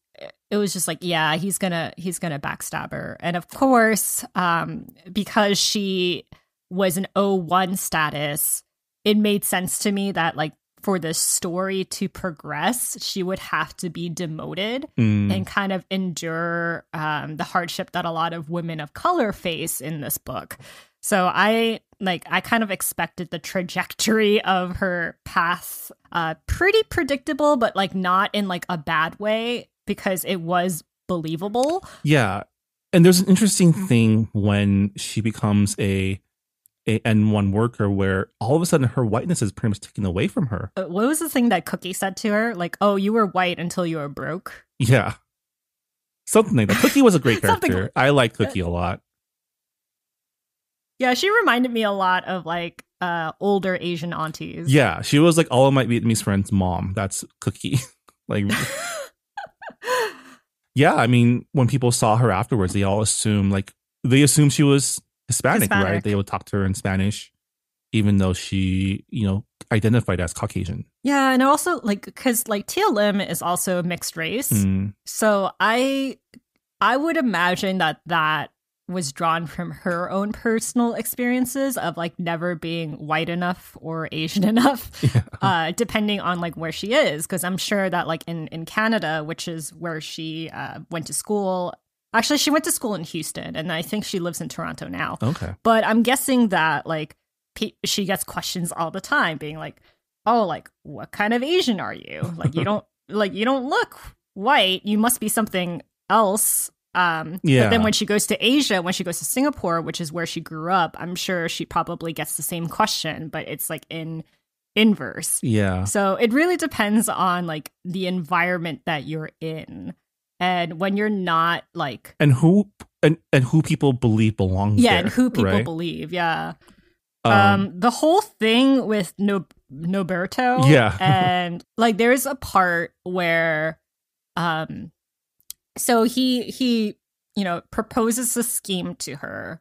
it was just like, yeah, he's gonna he's gonna backstab her. And of course, um, because she was an O1 status, it made sense to me that like for the story to progress, she would have to be demoted Mm. and kind of endure um, the hardship that a lot of women of color face in this book. So I like I kind of expected the trajectory of her path uh pretty predictable but like not in like a bad way because it was believable. Yeah. And there's an interesting thing when she becomes a a N1 worker where all of a sudden her whiteness is pretty much taken away from her. Uh, What was the thing that Cookie said to her? Like, "Oh, you were white until you were broke." Yeah. Something like that. Cookie was a great character. I like Cookie a lot. Yeah, she reminded me a lot of like uh older Asian aunties. Yeah, she was like all of my Vietnamese friends' mom. That's Cookie. like Yeah, I mean, when people saw her afterwards, they all assume like they assumed she was Hispanic, right? They would talk to her in Spanish, even though she, you know, identified as Caucasian. Yeah, and also like because like Thea Lim is also mixed race, Mm. so I I would imagine that that was drawn from her own personal experiences of like never being white enough or Asian enough, Yeah. uh, depending on like where she is. Because I'm sure that like in in Canada, which is where she uh, went to school. Actually, she went to school in Houston, and I think she lives in Toronto now. Okay. But I'm guessing that like pe- she gets questions all the time, being like, "Oh, like what kind of Asian are you? Like you don't like you don't look white. You must be something else." Um, Yeah. But then when she goes to Asia, when she goes to Singapore, which is where she grew up, I'm sure she probably gets the same question, but it's like in inverse. Yeah. So it really depends on like the environment that you're in. And when you're not like And who and, and who people believe belongs yeah, there, and who people right? believe, yeah. Um, um the whole thing with no Norberto Yeah. and like there's a part where um so he he you know proposes a scheme to her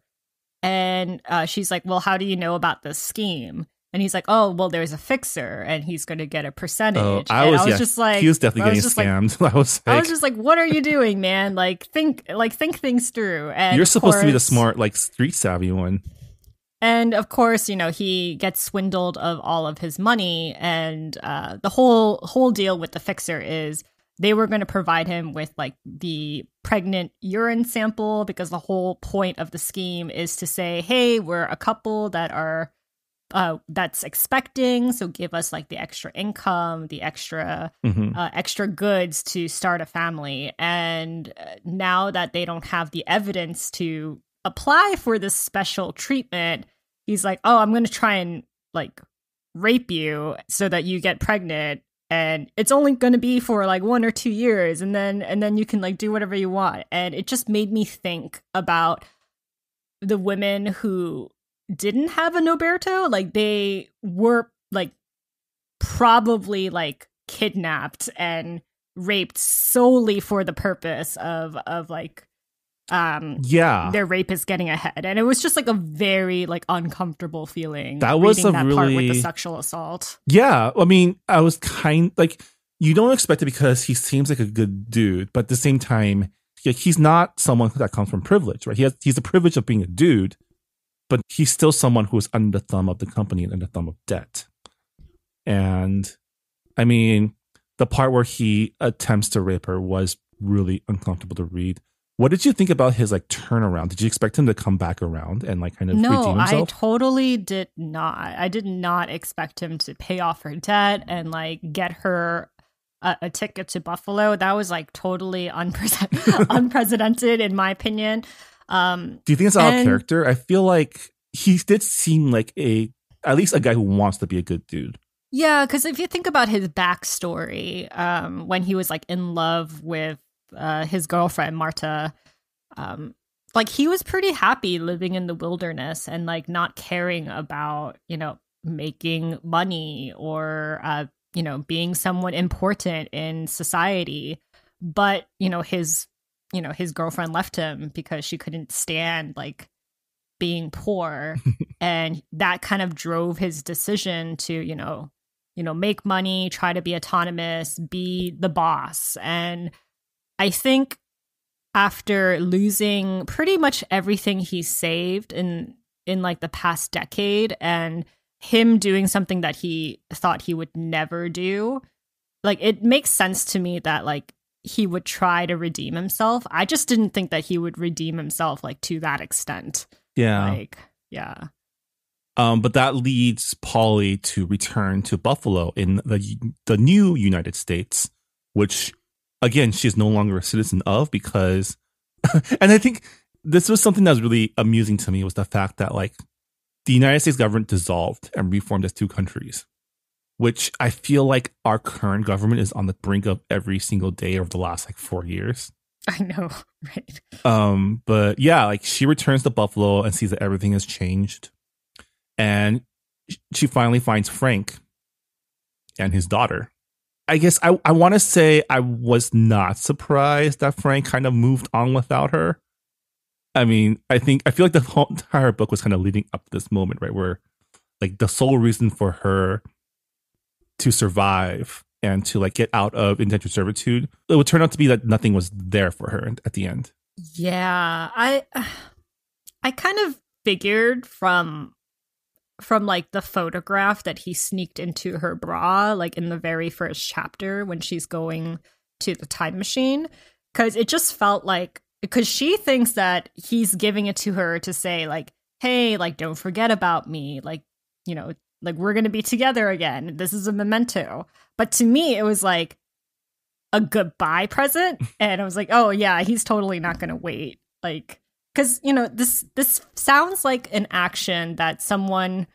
and uh she's like well how do you know about this scheme and he's like oh well there's a fixer and he's going to get a percentage oh, I And was, yeah, just like he was definitely I getting was just like, scammed. I was I was just like, "What are you doing, man? Like, think, like, think things through." And you're supposed to be the smart, like street savvy one. and of course, you know, he gets swindled of all of his money and uh the whole whole deal with the fixer is they were going to provide him with like the pregnant urine sample because the whole point of the scheme is to say, "Hey, we're a couple that are uh that's expecting, so give us like the extra income, the extra hmm uh, extra goods to start a family. And uh, now that they don't have the evidence to apply for this special treatment, he's like, oh, I'm going to try and like rape you so that you get pregnant. And it's only going to be for like one or two years, and then and then you can like do whatever you want. And it just made me think about the women who didn't have a Norberto, like they were like probably like kidnapped and raped solely for the purpose of of like um Yeah. their rapist getting ahead and it was just like a very like uncomfortable feeling That was a that part with the really- sexual assault Yeah, I mean, I was kind like you don't expect it because he seems like a good dude, but at the same time, like, he's not someone that comes from privilege, right? He has he's the privilege of being a dude, but he's still someone who is under the thumb of the company and under the thumb of debt. And I mean, the part where he attempts to rape her was really uncomfortable to read. What did you think about his like turnaround? Did you expect him to come back around and like kind of no redeem i himself? totally did not i did not expect him to pay off her debt and like get her a, a ticket to buffalo that was like totally unpre- unprecedented in my opinion um Do you think it's out of character? I feel like he did seem like a at least a guy who wants to be a good dude. Yeah, because if you think about his backstory, um, when he was like in love with uh, his girlfriend Marta, um, like he was pretty happy living in the wilderness and like not caring about you know making money or uh, you know, being someone important in society. But, you know, his, you know, his girlfriend left him because she couldn't stand like being poor. and that kind of drove his decision to, you know, you know, make money, try to be autonomous, be the boss. And I think after losing pretty much everything he saved in in like the past decade and him doing something that he thought he would never do like it makes sense to me that like he would try to redeem himself. I just didn't think that he would redeem himself like to that extent. Yeah. Like yeah. Um but that leads polly to return to buffalo in the the new united states which again she's no longer a citizen of because and i think this was something that was really amusing to me was the fact that like the United States government dissolved and reformed as two countries, which I feel like our current government is on the brink of every single day over the last like four years. I know, right? Um, but yeah, like she returns to Buffalo and sees that everything has changed, and she finally finds Frank and his daughter. I guess I, I want to say I was not surprised that Frank kind of moved on without her. I mean, I think I feel like the whole entire book was kind of leading up to this moment, right? Where like the sole reason for her to survive and to like get out of indentured servitude, it would turn out to be that nothing was there for her at the end. Yeah, I I kind of figured from from like the photograph that he sneaked into her bra like in the very first chapter when she's going to the time machine cuz it just felt like because she thinks that he's giving it to her to say like hey like don't forget about me like you know like we're gonna be together again this is a memento but to me it was like a goodbye present and i was like oh yeah he's totally not gonna wait like because you know this this sounds like an action that someone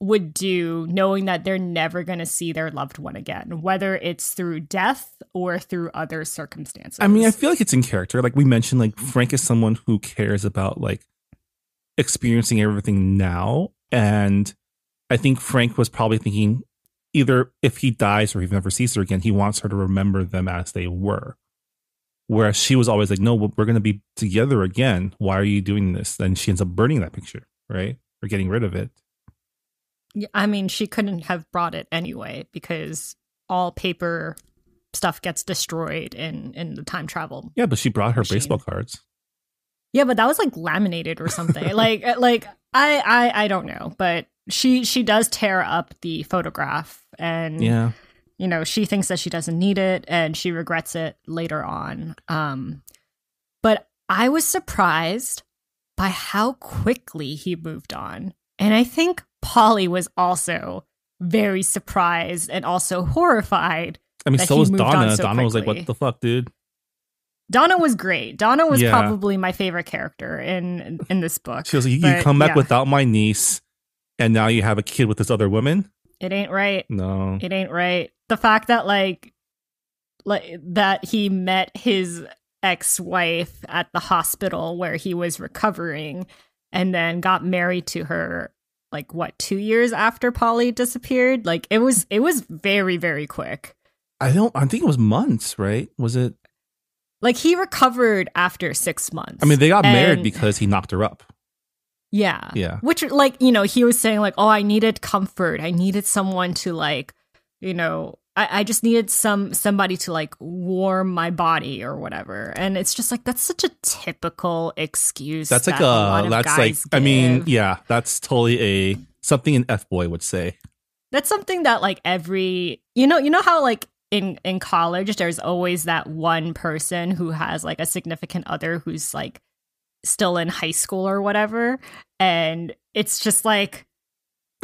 would do knowing that they're never going to see their loved one again, whether it's through death or through other circumstances. I mean, I feel like it's in character. Like we mentioned, like Frank is someone who cares about like experiencing everything now. And I think Frank was probably thinking either if he dies or he never sees her again, he wants her to remember them as they were. Whereas she was always like, no, we're going to be together again. Why are you doing this? Then she ends up burning that picture, right? Or getting rid of it. Yeah, I mean, she couldn't have brought it anyway because all paper stuff gets destroyed in in the time travel. Yeah, but she brought her machine. baseball cards. Yeah, but that was like laminated or something. like uh, like I I I don't know, but she she does tear up the photograph and yeah. You know, she thinks that she doesn't need it and she regrets it later on. Um but I was surprised by how quickly he moved on. And I think Polly was also very surprised and also horrified. I mean, so was Donna. So Donna quickly. was like, "What the fuck, dude?" Donna was great. Donna was yeah. probably my favorite character in in this book. She was like, "You, but, come back yeah. without my niece, and now you have a kid with this other woman." It ain't right. No, it ain't right. The fact that like, like that he met his ex-wife at the hospital where he was recovering, and then got married to her like what two years after Polly disappeared. Like it was it was very very quick. I don't. I think it was months. Right? Was it? Like he recovered after six months. I mean, they got married because he knocked her up. Yeah. Yeah. Which, like, you know, he was saying, like, oh, I needed comfort. I needed someone to, like, you know, I, I just needed some somebody to like warm my body or whatever. And it's just like that's such a typical excuse. That's like a, uh, a that's like give. I mean, yeah, that's totally a something an F boy would say. That's something that like every you know, you know how like in in college there's always that one person who has like a significant other who's like still in high school or whatever and it's just like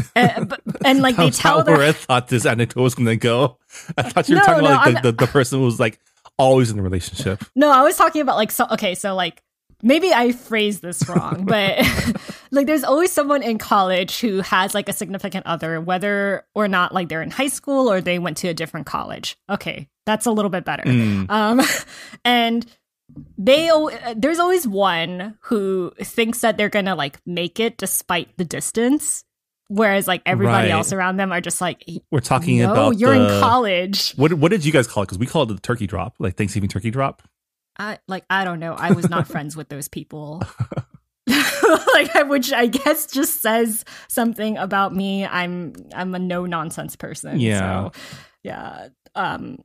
and, and like they tell their... where I thought this anecdote was going to go. I thought you were no, talking no, about like the, the, the, person who was like always in a relationship. No, I was talking about like so. Okay, so like maybe I phrased this wrong, but like there's always someone in college who has like a significant other, whether or not like they're in high school or they went to a different college. Okay, that's a little bit better. Mm. Um, and they there's always one who thinks that they're gonna like make it despite the distance Whereas like everybody Right. else around them are just like, We're talking no, about you're the- in college. What what did you guys call it? Because we called it the turkey drop, like Thanksgiving turkey drop. I like I don't know. I was not friends with those people. like which I guess just says something about me. I'm I'm a no nonsense person. Yeah. So yeah. Um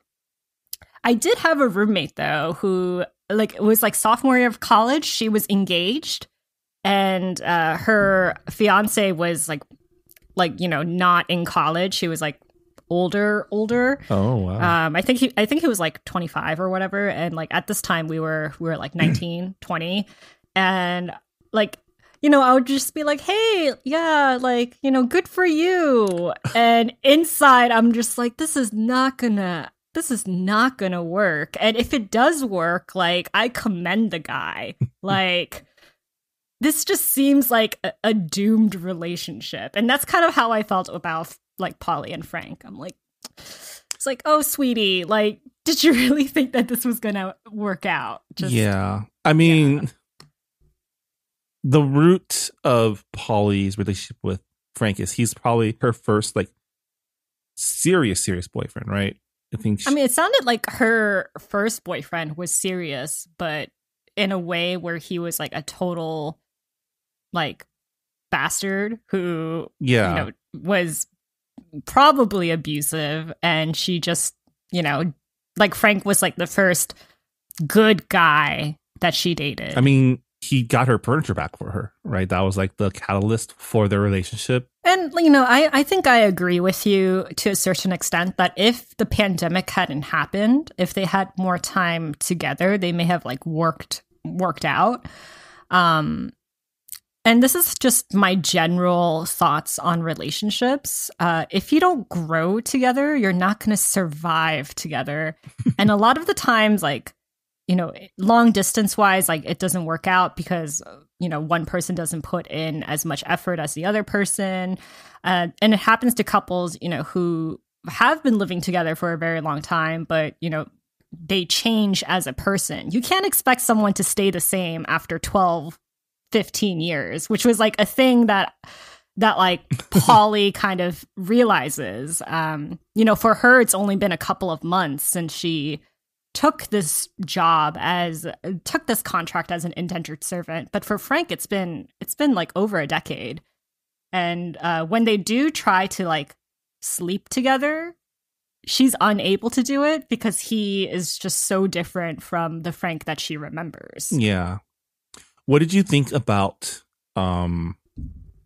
I did have a roommate though who like it was like sophomore year of college, she was engaged and uh her fiance was like like, you know, not in college. She was like older older Oh wow. um i think he i think he was like 25 or whatever and like at this time we were we were like 19 20 and like you know i would just be like hey yeah like you know good for you and inside i'm just like this is not gonna this is not gonna work. And if it does work like i commend the guy. Like this just seems like a, a doomed relationship. And that's kind of how i felt about like polly and frank. I'm like it's like oh sweetie like did you really think that this was gonna work out? Yeah. I mean, the root of Polly's relationship with Frank is he's probably her first like serious, serious boyfriend, right? I think. I mean, it sounded like her first boyfriend was serious, but in a way where he was like a total like bastard who yeah. you know was probably abusive and she just, you know, like Frank was like the first good guy that she dated. I mean, he got her furniture back for her, right? That was like the catalyst for their relationship. And you know, I I think I agree with you to a certain extent that if the pandemic hadn't happened, if they had more time together, they may have like worked worked out. Um and this is just my general thoughts on relationships. Uh, if you don't grow together, you're not going to survive together. and a lot of the times, like, you know, long distance wise, like it doesn't work out because, you know, one person doesn't put in as much effort as the other person. Uh, and it happens to couples, you know, who have been living together for a very long time, but, you know, they change as a person. You can't expect someone to stay the same after 12, 15 years, which was like a thing that that like Polly kind of realizes. Um, you know, for her it's only been a couple of months since she took this job as took this contract as an indentured servant, but for Frank it's been it's been like over a decade. And uh when they do try to like sleep together, she's unable to do it because he is just so different from the Frank that she remembers. Yeah. What did you think about um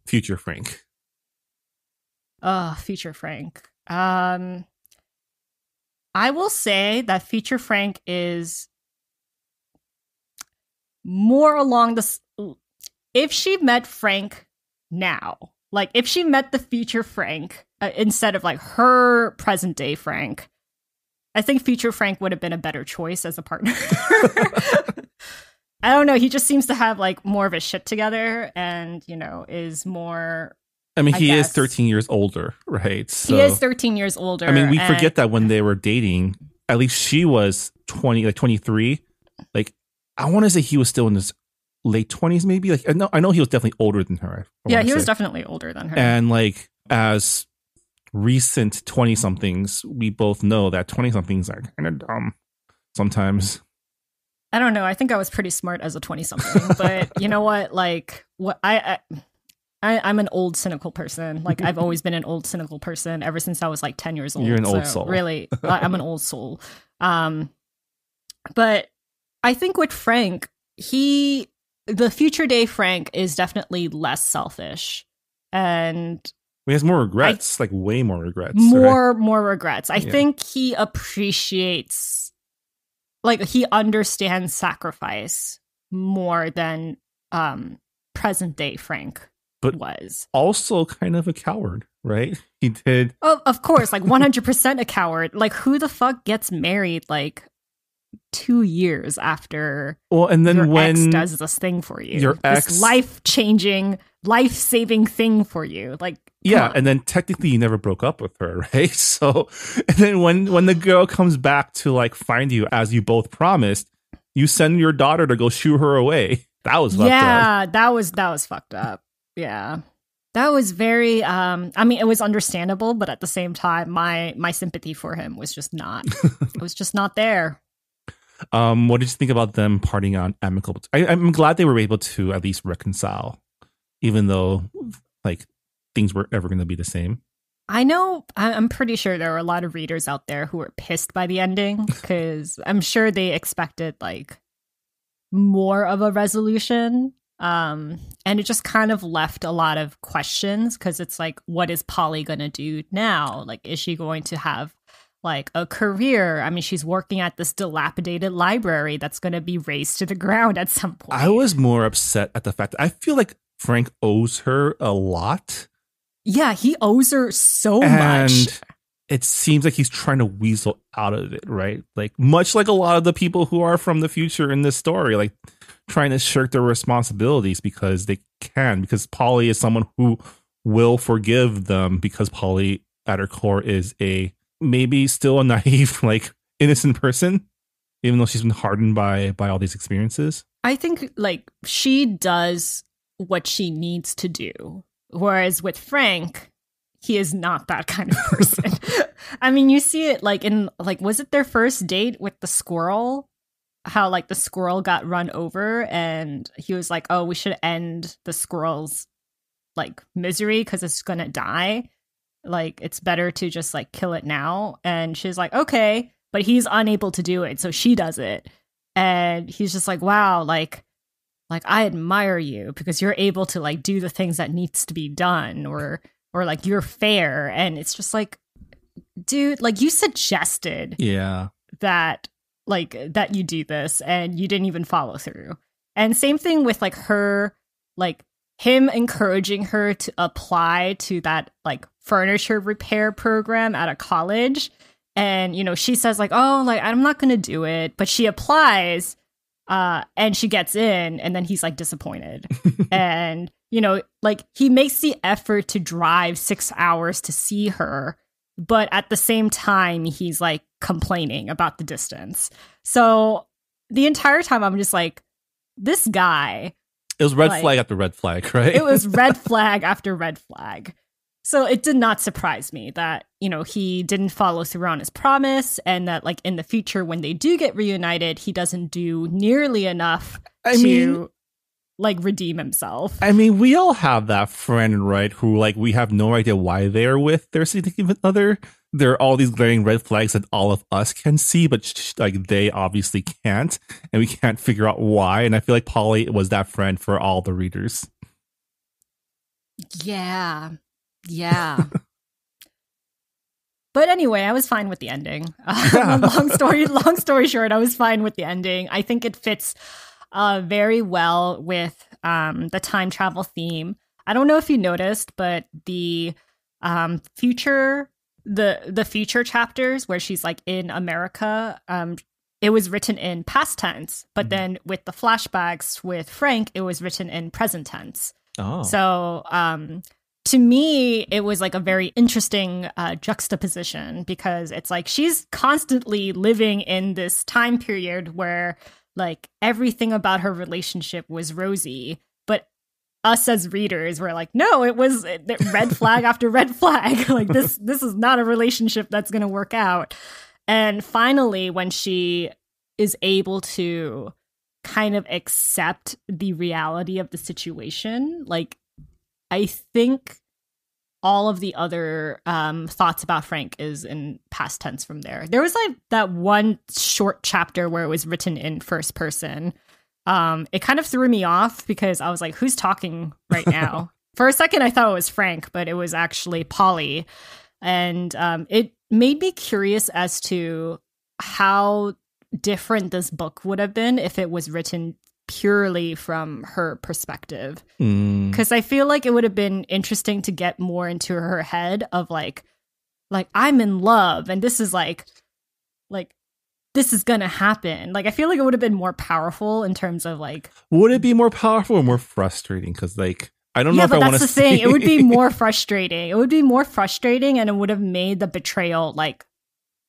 future Frank? Uh, Future Frank. Um, I will say that Future Frank is more along the. If she met Frank now, like if she met the future Frank uh, instead of like her present day Frank, I think future Frank would have been a better choice as a partner. I don't know. He just seems to have like more of his shit together and, you know, is more. I mean, I he is 13 years older, right? So he is 13 years older. I mean, we and- forget that when they were dating, at least she was 20, like 23. Like, I want to say he was still in his late 20s, maybe. Like, I know, I know he was definitely older than her. Yeah, he was definitely older than her. And like, as recent 20 somethings, we both know that 20 somethings are kind of dumb sometimes. I don't know. I think I was pretty smart as a 20 something, but you know what? Like, what I, I I, I'm an old cynical person. Like I've always been an old cynical person ever since I was like 10 years old. You're an old soul. Really, I- I'm an old soul. Um, but I think with Frank, he, the future day Frank is definitely less selfish and He has more regrets, like way more regrets. right? more more regrets. I Yeah. think he appreciates like he understands sacrifice more than um present day Frank But- was. Also, kind of a coward, right? He did. Oh, of course, like 100% a coward. Like who the fuck gets married like 2 years after Well, and then your when ex does this thing for you? your ex- life-changing, life-saving thing for you. Like yeah, on. and then technically you never broke up with her, right? So, and then when when the girl comes back to like find you as you both promised, you send your daughter to go shoo her away. That was fucked up. yeah, that was that was fucked up. Yeah. that was very um i mean it was understandable but at the same time my my sympathy for him was just not it was just not there um what did you think about them parting on amicable I, i'm glad they were able to at least reconcile even though like things were ever going to be the same I know, I'm pretty sure there were a lot of readers out there who were pissed by the ending because I'm sure they expected like more of a resolution. Um, and it just kind of left a lot of questions because it's like, what is Polly going to do now? Like, is she going to have like a career? I mean, she's working at this dilapidated library that's going to be razed to the ground at some point. I was more upset at the fact that I feel like Frank owes her a lot. Yeah, he owes her so much. and much. It seems like he's trying to weasel out of it, right? Like much like a lot of the people who are from the future in this story, like trying to shirk their responsibilities because they can, because Polly is someone who will forgive them because Polly at her core is a maybe still a naive, like innocent person, even though she's been hardened by by all these experiences. I think like she does what she needs to do. Whereas with Frank, he is not that kind of person. I mean, you see it like in like was it their first date with the squirrel? How like the squirrel got run over and he was like, "Oh, we should end the squirrel's like misery cuz it's going to die. Like it's better to just like kill it now." And she's like, "Okay." But he's unable to do it, so she does it. And he's just like, "Wow, like like I admire you because you're able to like do the things that needs to be done or or like you're fair." And it's just like dude, like you suggested Yeah. that like that you do this and you didn't even follow through. And same thing with like her like him encouraging her to apply to that like furniture repair program at a college. And you know she says like oh like I'm not going to do it. But she applies uh and she gets in and then he's like disappointed. And you know like he makes the effort to drive 6 hours to see her but at the same time he's like complaining about the distance. So the entire time I'm just like, this guy. It was red like, flag after red flag, right? it was red flag after red flag. So it did not surprise me that, you know, he didn't follow through on his promise and that like in the future when they do get reunited, he doesn't do nearly enough I to mean, like redeem himself. I mean, we all have that friend, right? Who like we have no idea why they're with their significant other. There are all these glaring red flags that all of us can see, but like they obviously can't, and we can't figure out why. And I feel like Polly was that friend for all the readers. Yeah. Yeah. but anyway, I was fine with the ending. Uh, long story long story short, I was fine with the ending. I think it fits uh, very well with um, the time travel theme. I don't know if you noticed, but the um, future the the future chapters where she's like in America, um, it was written in past tense, but Mhm. then with the flashbacks with Frank, it was written in present tense. Oh, So, um, to me, it was like a very interesting uh, juxtaposition because it's like she's constantly living in this time period where like everything about her relationship was rosy, but us as readers were like, no, it was uh, red flag after red flag. like this, this is not a relationship that's going to work out. And finally, when she is able to kind of accept the reality of the situation, like I think all of the other um, thoughts about Frank is in past tense from there. There was like that one short chapter where it was written in first person. Um, it kind of threw me off because I was like, who's talking right now? For a second, I thought it was Frank, but it was actually Polly. And um, it made me curious as to how different this book would have been if it was written purely from her perspective Mm. because I feel like it would have been interesting to get more into her head of like, like I'm in love, and this is like, like this is gonna happen. Like I feel like it would have been more powerful in terms of like, would it be more powerful or more frustrating? Because like I don't know yeah, if I but want that's to. the thing. It would be more frustrating. It would be more frustrating, and it would have made the betrayal like,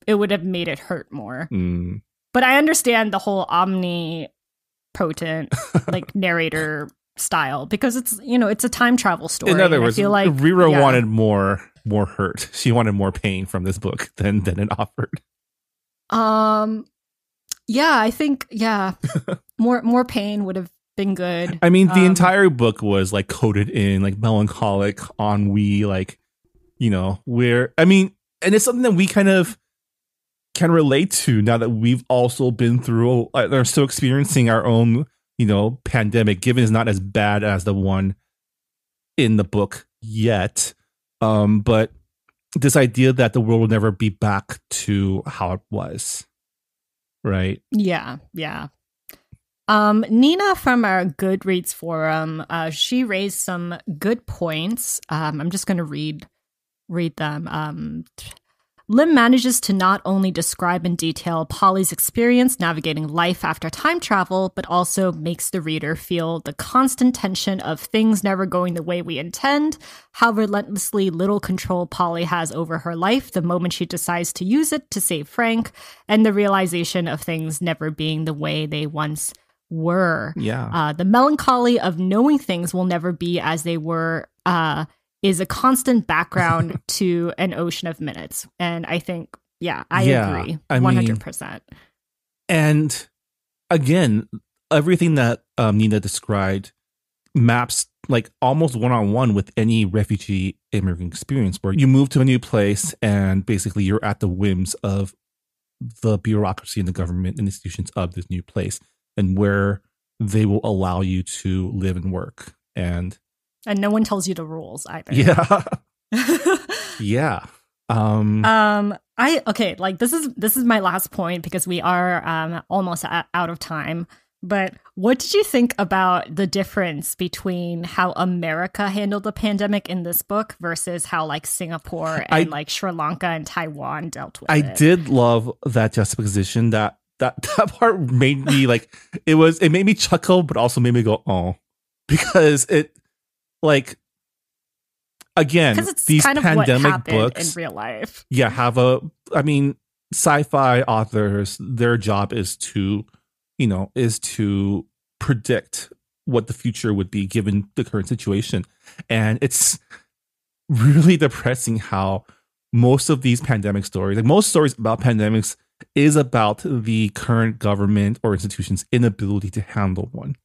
it would have made it hurt more. Mm. But I understand the whole omnipotent like narrator style because it's you know it's a time travel story. In other words, I feel like Reera yeah. wanted more more hurt. She wanted more pain from this book than than it offered. Um, yeah, I think yeah, more more pain would have been good. I mean, the Um, entire book was like coated in like melancholic ennui, like you know, where I mean, and it's something that we kind of can relate to now that we've also been through, uh, are still experiencing our own, you know, pandemic. Given it's not as bad as the one in the book yet, um, but this idea that the world will never be back to how it was, right? Yeah, yeah. Um, Nina from our Goodreads forum, uh, she raised some good points. Um, I'm just going to read read them. Um, Lim manages to not only describe in detail Polly's experience navigating life after time travel, but also makes the reader feel the constant tension of things never going the way we intend, how relentlessly little control Polly has over her life the moment she decides to use it to save Frank, and the realization of things never being the way they once were. Yeah. Uh, the melancholy of knowing things will never be as they were uh, is a constant background to an ocean of minutes. And I think, yeah, I Yeah, agree. I mean- 100%. And again, everything that um, Nina described maps like almost one on one with any refugee immigrant experience where you move to a new place and basically you're at the whims of the bureaucracy and the government and institutions of this new place and where they will allow you to live and work. And and no one tells you the rules either. yeah, yeah. Um, um i okay like this is this is my last point because we are um almost a- out of time but what did you think about the difference between how america handled the pandemic in this book versus how like singapore and I- like sri lanka and taiwan dealt with I it did love that juxtaposition. That that that part made me like it was. It made me chuckle, but also made me go oh, because it like again these kind of what pandemic books. in real life yeah, have a. I mean, sci-fi authors, their job is to, you know, is to predict what the future would be given the current situation, and it's really depressing how most of these pandemic stories, like most stories about pandemics, is about the current government or institution's inability to handle one.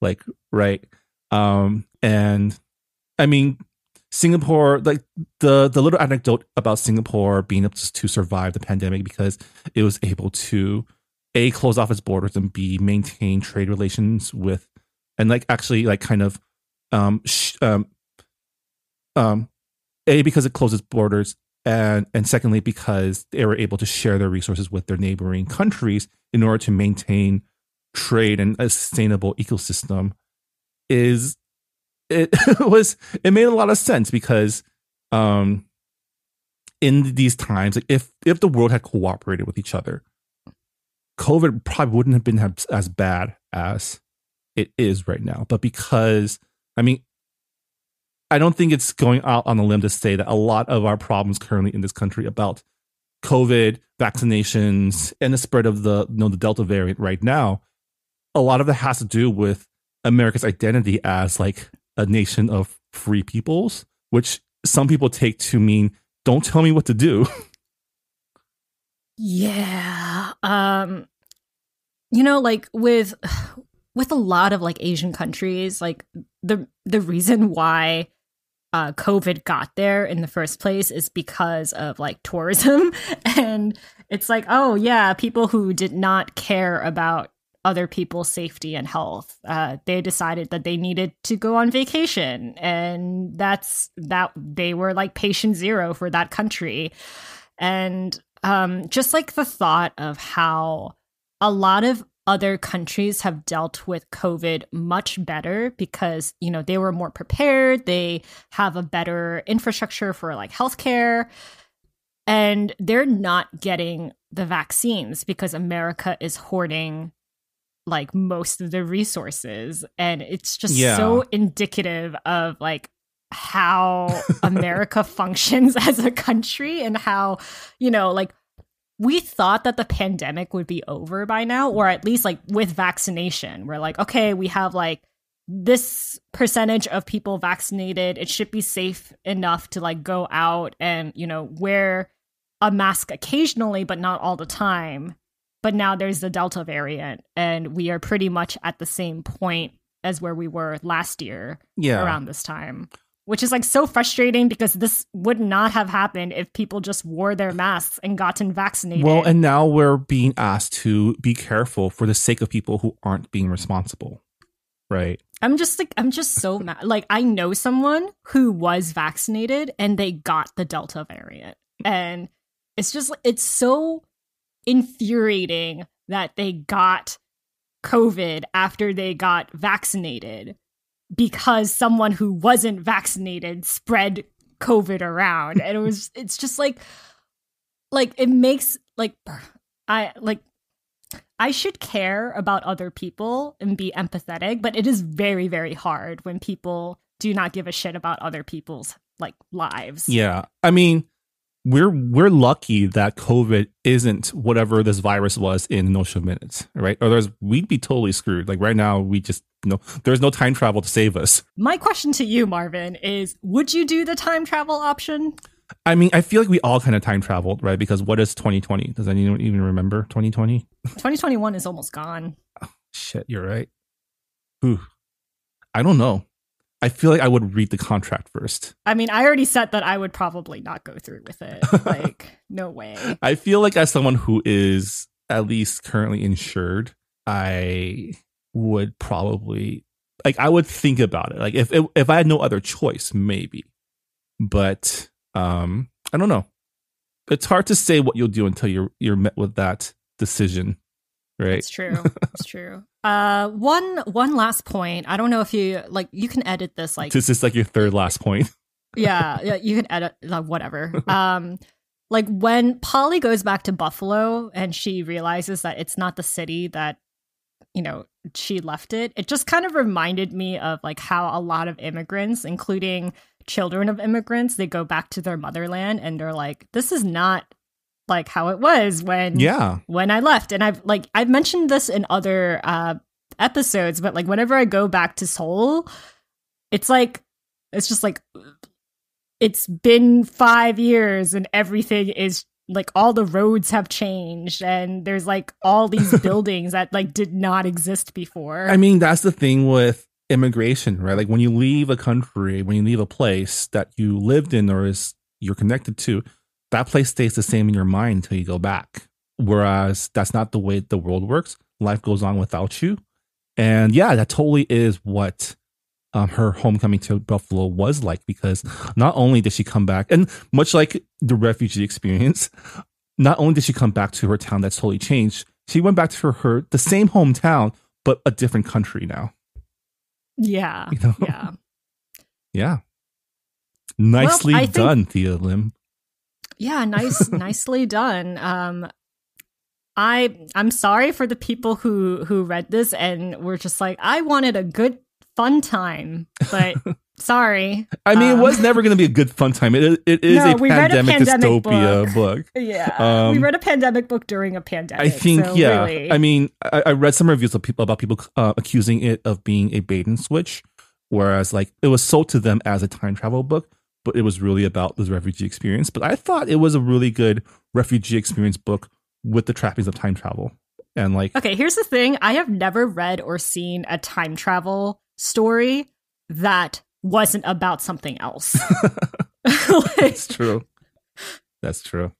Like, right? Um, and I mean, Singapore, like the the little anecdote about Singapore being able to survive the pandemic because it was able to a close off its borders and b maintain trade relations with and like actually like kind of um sh- um um a because it closes borders and and secondly because they were able to share their resources with their neighboring countries in order to maintain trade and a sustainable ecosystem is it was it made a lot of sense because um in these times if if the world had cooperated with each other covid probably wouldn't have been as, bad as it is right now. But because i mean i don't think it's going out on a limb to say that a lot of our problems currently in this country about covid vaccinations and the spread of the you know the delta variant right now a lot of it has to do with america's identity as like a nation of free peoples, which some people take to mean don't tell me what to do. Yeah. Um you know like with with a lot of like Asian countries, like the the reason why uh COVID got there in the first place is because of like tourism and it's like, oh yeah, people who did not care about other people's safety and health. Uh, they decided that they needed to go on vacation, and that's that. They were like patient zero for that country, and um, just like the thought of how a lot of other countries have dealt with COVID much better because you know they were more prepared. They have a better infrastructure for like healthcare. And they're not getting the vaccines because America is hoarding like most of the resources and it's just Yeah. so indicative of like how america functions as a country and how you know like we thought that the pandemic would be over by now or at least like with vaccination we're like okay we have like this percentage of people vaccinated, it should be safe enough to like go out and, you know, wear a mask occasionally, but not all the time. But now there's the Delta variant, and we are pretty much at the same point as where we were last year Yeah. around this time. Which is like so frustrating because this would not have happened if people just wore their masks and gotten vaccinated. Well, and now we're being asked to be careful for the sake of people who aren't being responsible. Right. I'm just like I'm just so mad. Like I know someone who was vaccinated and they got the Delta variant. And it's just like it's so infuriating that they got COVID after they got vaccinated because someone who wasn't vaccinated spread COVID around. And it was it's just like like it makes like I like I should care about other people and be empathetic, but it is very, very hard when people do not give a shit about other people's like lives. Yeah. I mean, we're we're lucky that COVID isn't whatever this virus was in no show minutes, right? Otherwise, we'd be totally screwed. Like right now, we just no there's no time travel to save us. My question to you, Marvin, is would you do the time travel option? I mean, I feel like we all kind of time traveled, right? Because what is 2020? Does anyone even remember 2020? 2021 is almost gone. Shit, you're right. Ooh, I don't know. I feel like I would read the contract first. I mean, I already said that I would probably not go through with it. Like, no way. I feel like as someone who is at least currently insured, I would probably like I would think about it. Like if if, if I had no other choice, maybe. But um I don't know. It's hard to say what you'll do until you're you're met with that decision, right? It's true. It's true. Uh, one one last point. I don't know if you like. You can edit this. Like, This is like your third last point. yeah, yeah. You can edit like whatever. Um, like when Polly goes back to Buffalo and she realizes that it's not the city that you know she left it. It just kind of reminded me of like how a lot of immigrants, including children of immigrants, they go back to their motherland and they're like, "This is not." Like how it was when Yeah. when I left. And I've like I've mentioned this in other uh episodes, but like whenever I go back to Seoul, it's like it's just like it's been 5 years and everything is like all the roads have changed and there's like all these buildings that like did not exist before. I mean, that's the thing with immigration, right? Like when you leave a country, when you leave a place that you lived in or is you're connected to, that place stays the same in your mind until you go back. Whereas that's not the way the world works. Life goes on without you. And yeah, that totally is what um, her homecoming to Buffalo was like because not only did she come back, and much like the refugee experience, not only did she come back to her town that's totally changed, she went back to her, her the same hometown, but a different country now. yeah. You know? Yeah. Yeah. Nicely think- done, Thea Lim. Yeah, nice nicely done. Um I I'm sorry for the people who who read this and were just like I wanted a good fun time, but sorry. I mean, Um, it was never going to be a good fun time. It, it is No, a we read a pandemic, pandemic dystopia book. Yeah. Um, we read a pandemic book during a pandemic. I think, so yeah. really- I mean, I, I read some reviews of people about people uh, accusing it of being a bait and switch, whereas like it was sold to them as a time travel book, but it was really about the refugee experience. But I thought it was a really good refugee experience book with the trappings of time travel, and like Okay, here's the thing. I have never read or seen a time travel story that wasn't about something else. Like- That's true. That's true.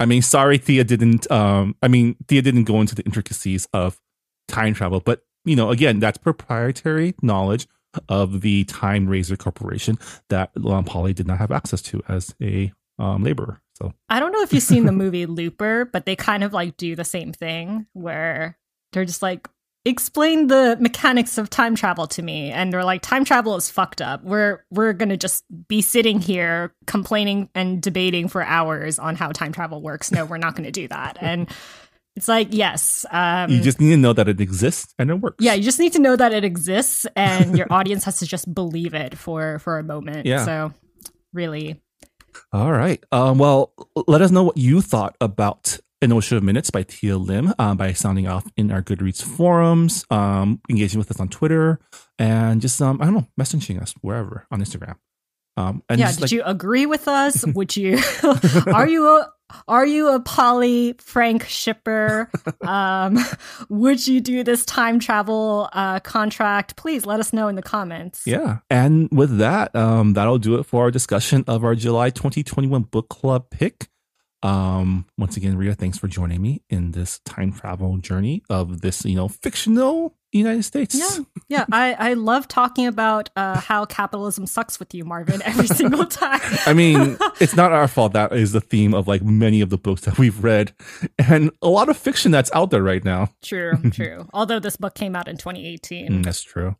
I mean, sorry, Thea didn't. Um, I mean, Thea didn't go into the intricacies of time travel, but you know, again, that's proprietary knowledge of the Time Razor Corporation that um, Polly did not have access to as a um, laborer. So I don't know if you've seen the movie Looper, but they kind of like do the same thing where they're just like, explain the mechanics of time travel to me. And they're like, time travel is fucked up. We're we're gonna just be sitting here complaining and debating for hours on how time travel works. No, we're not gonna do that. And it's like, yes. Um you just need to know that it exists and it works. yeah, you just need to know that it exists and your audience has to just believe it for for a moment. Yeah. So really All right. Um, well, let us know what you thought about An Ocean of Minutes by Thea Lim um, by sounding off in our Goodreads forums, um, engaging with us on Twitter, and just, um, I don't know, messaging us wherever on Instagram. Um, and yeah, did like, you agree with us? Would you? are you a are you a Polly Frank shipper? um, would you do this time travel uh, contract? Please let us know in the comments. Yeah, and with that, um, that'll do it for our discussion of our July 2021 book club pick. Um, once again, Reera, thanks for joining me in this time travel journey of this, you know, fictional United States. Yeah, yeah. I, I love talking about uh, how capitalism sucks with you, Marvin, every single time. I mean, it's not our fault. That is the theme of like many of the books that we've read, and a lot of fiction that's out there right now. True, true. Although this book came out in 2018. Mm, that's true.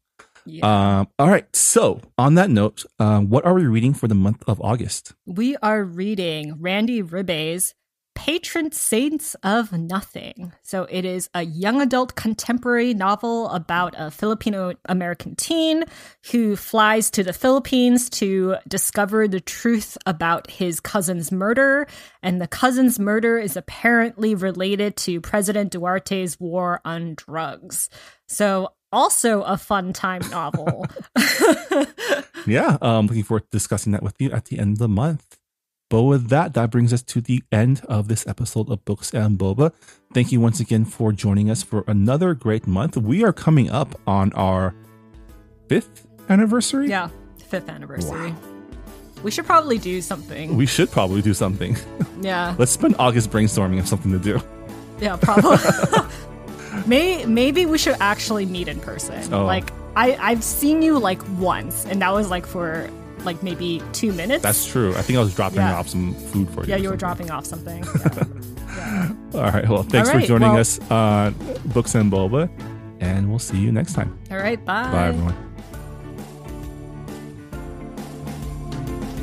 Yeah. Um, all right. So, on that note, uh, what are we reading for the month of August? We are reading Randy Ribay's Patron Saints of Nothing. So, it is a young adult contemporary novel about a Filipino American teen who flies to the Philippines to discover the truth about his cousin's murder. And the cousin's murder is apparently related to President Duterte's war on drugs. So, also a fun time novel. yeah, I'm um, looking forward to discussing that with you at the end of the month. But with that, that brings us to the end of this episode of Books and Boba. Thank you once again for joining us for another great month. We are coming up on our fifth anniversary. Yeah, fifth anniversary. Wow. We should probably do something. We should probably do something. Yeah. Let's spend August brainstorming of something to do. Yeah, probably. May, maybe we should actually meet in person. Oh. Like I I've seen you like once, and that was like for like maybe two minutes. That's true. I think I was dropping yeah. off some food for you. Yeah, you were dropping off something. Yeah. yeah. All right. Well, thanks right, for joining well, us on Books and Boba, and we'll see you next time. All right. Bye. Bye, everyone.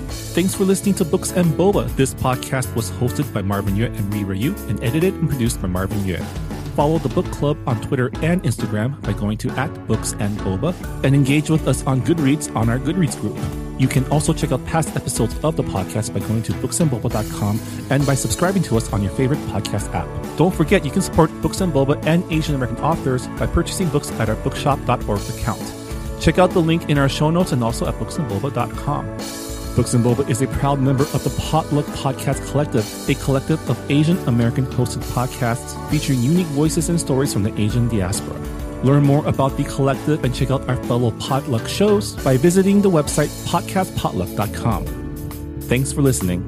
Thanks for listening to Books and Boba. This podcast was hosted by Marvin Yueh and Reera Yoo and edited and produced by Marvin Yueh follow the book club on Twitter and Instagram by going to at Books and Boba and engage with us on Goodreads on our Goodreads group. You can also check out past episodes of the podcast by going to booksandboba.com and by subscribing to us on your favorite podcast app. Don't forget you can support Books and Boba and Asian American authors by purchasing books at our bookshop.org account. Check out the link in our show notes and also at booksandboba.com. Books and Boba is a proud member of the Potluck Podcast Collective, a collective of Asian American hosted podcasts featuring unique voices and stories from the Asian diaspora. Learn more about the collective and check out our fellow Potluck shows by visiting the website podcastpotluck.com. Thanks for listening.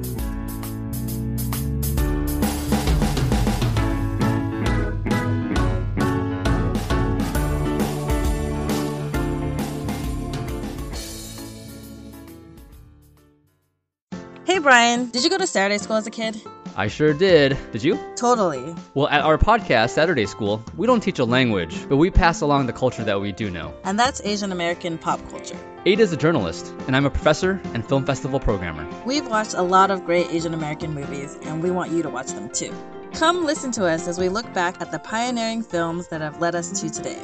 Brian. Did you go to Saturday school as a kid? I sure did. Did you? Totally. Well, at our podcast, Saturday School, we don't teach a language, but we pass along the culture that we do know. And that's Asian American pop culture. Ada's a journalist, and I'm a professor and film festival programmer. We've watched a lot of great Asian American movies, and we want you to watch them too. Come listen to us as we look back at the pioneering films that have led us to today.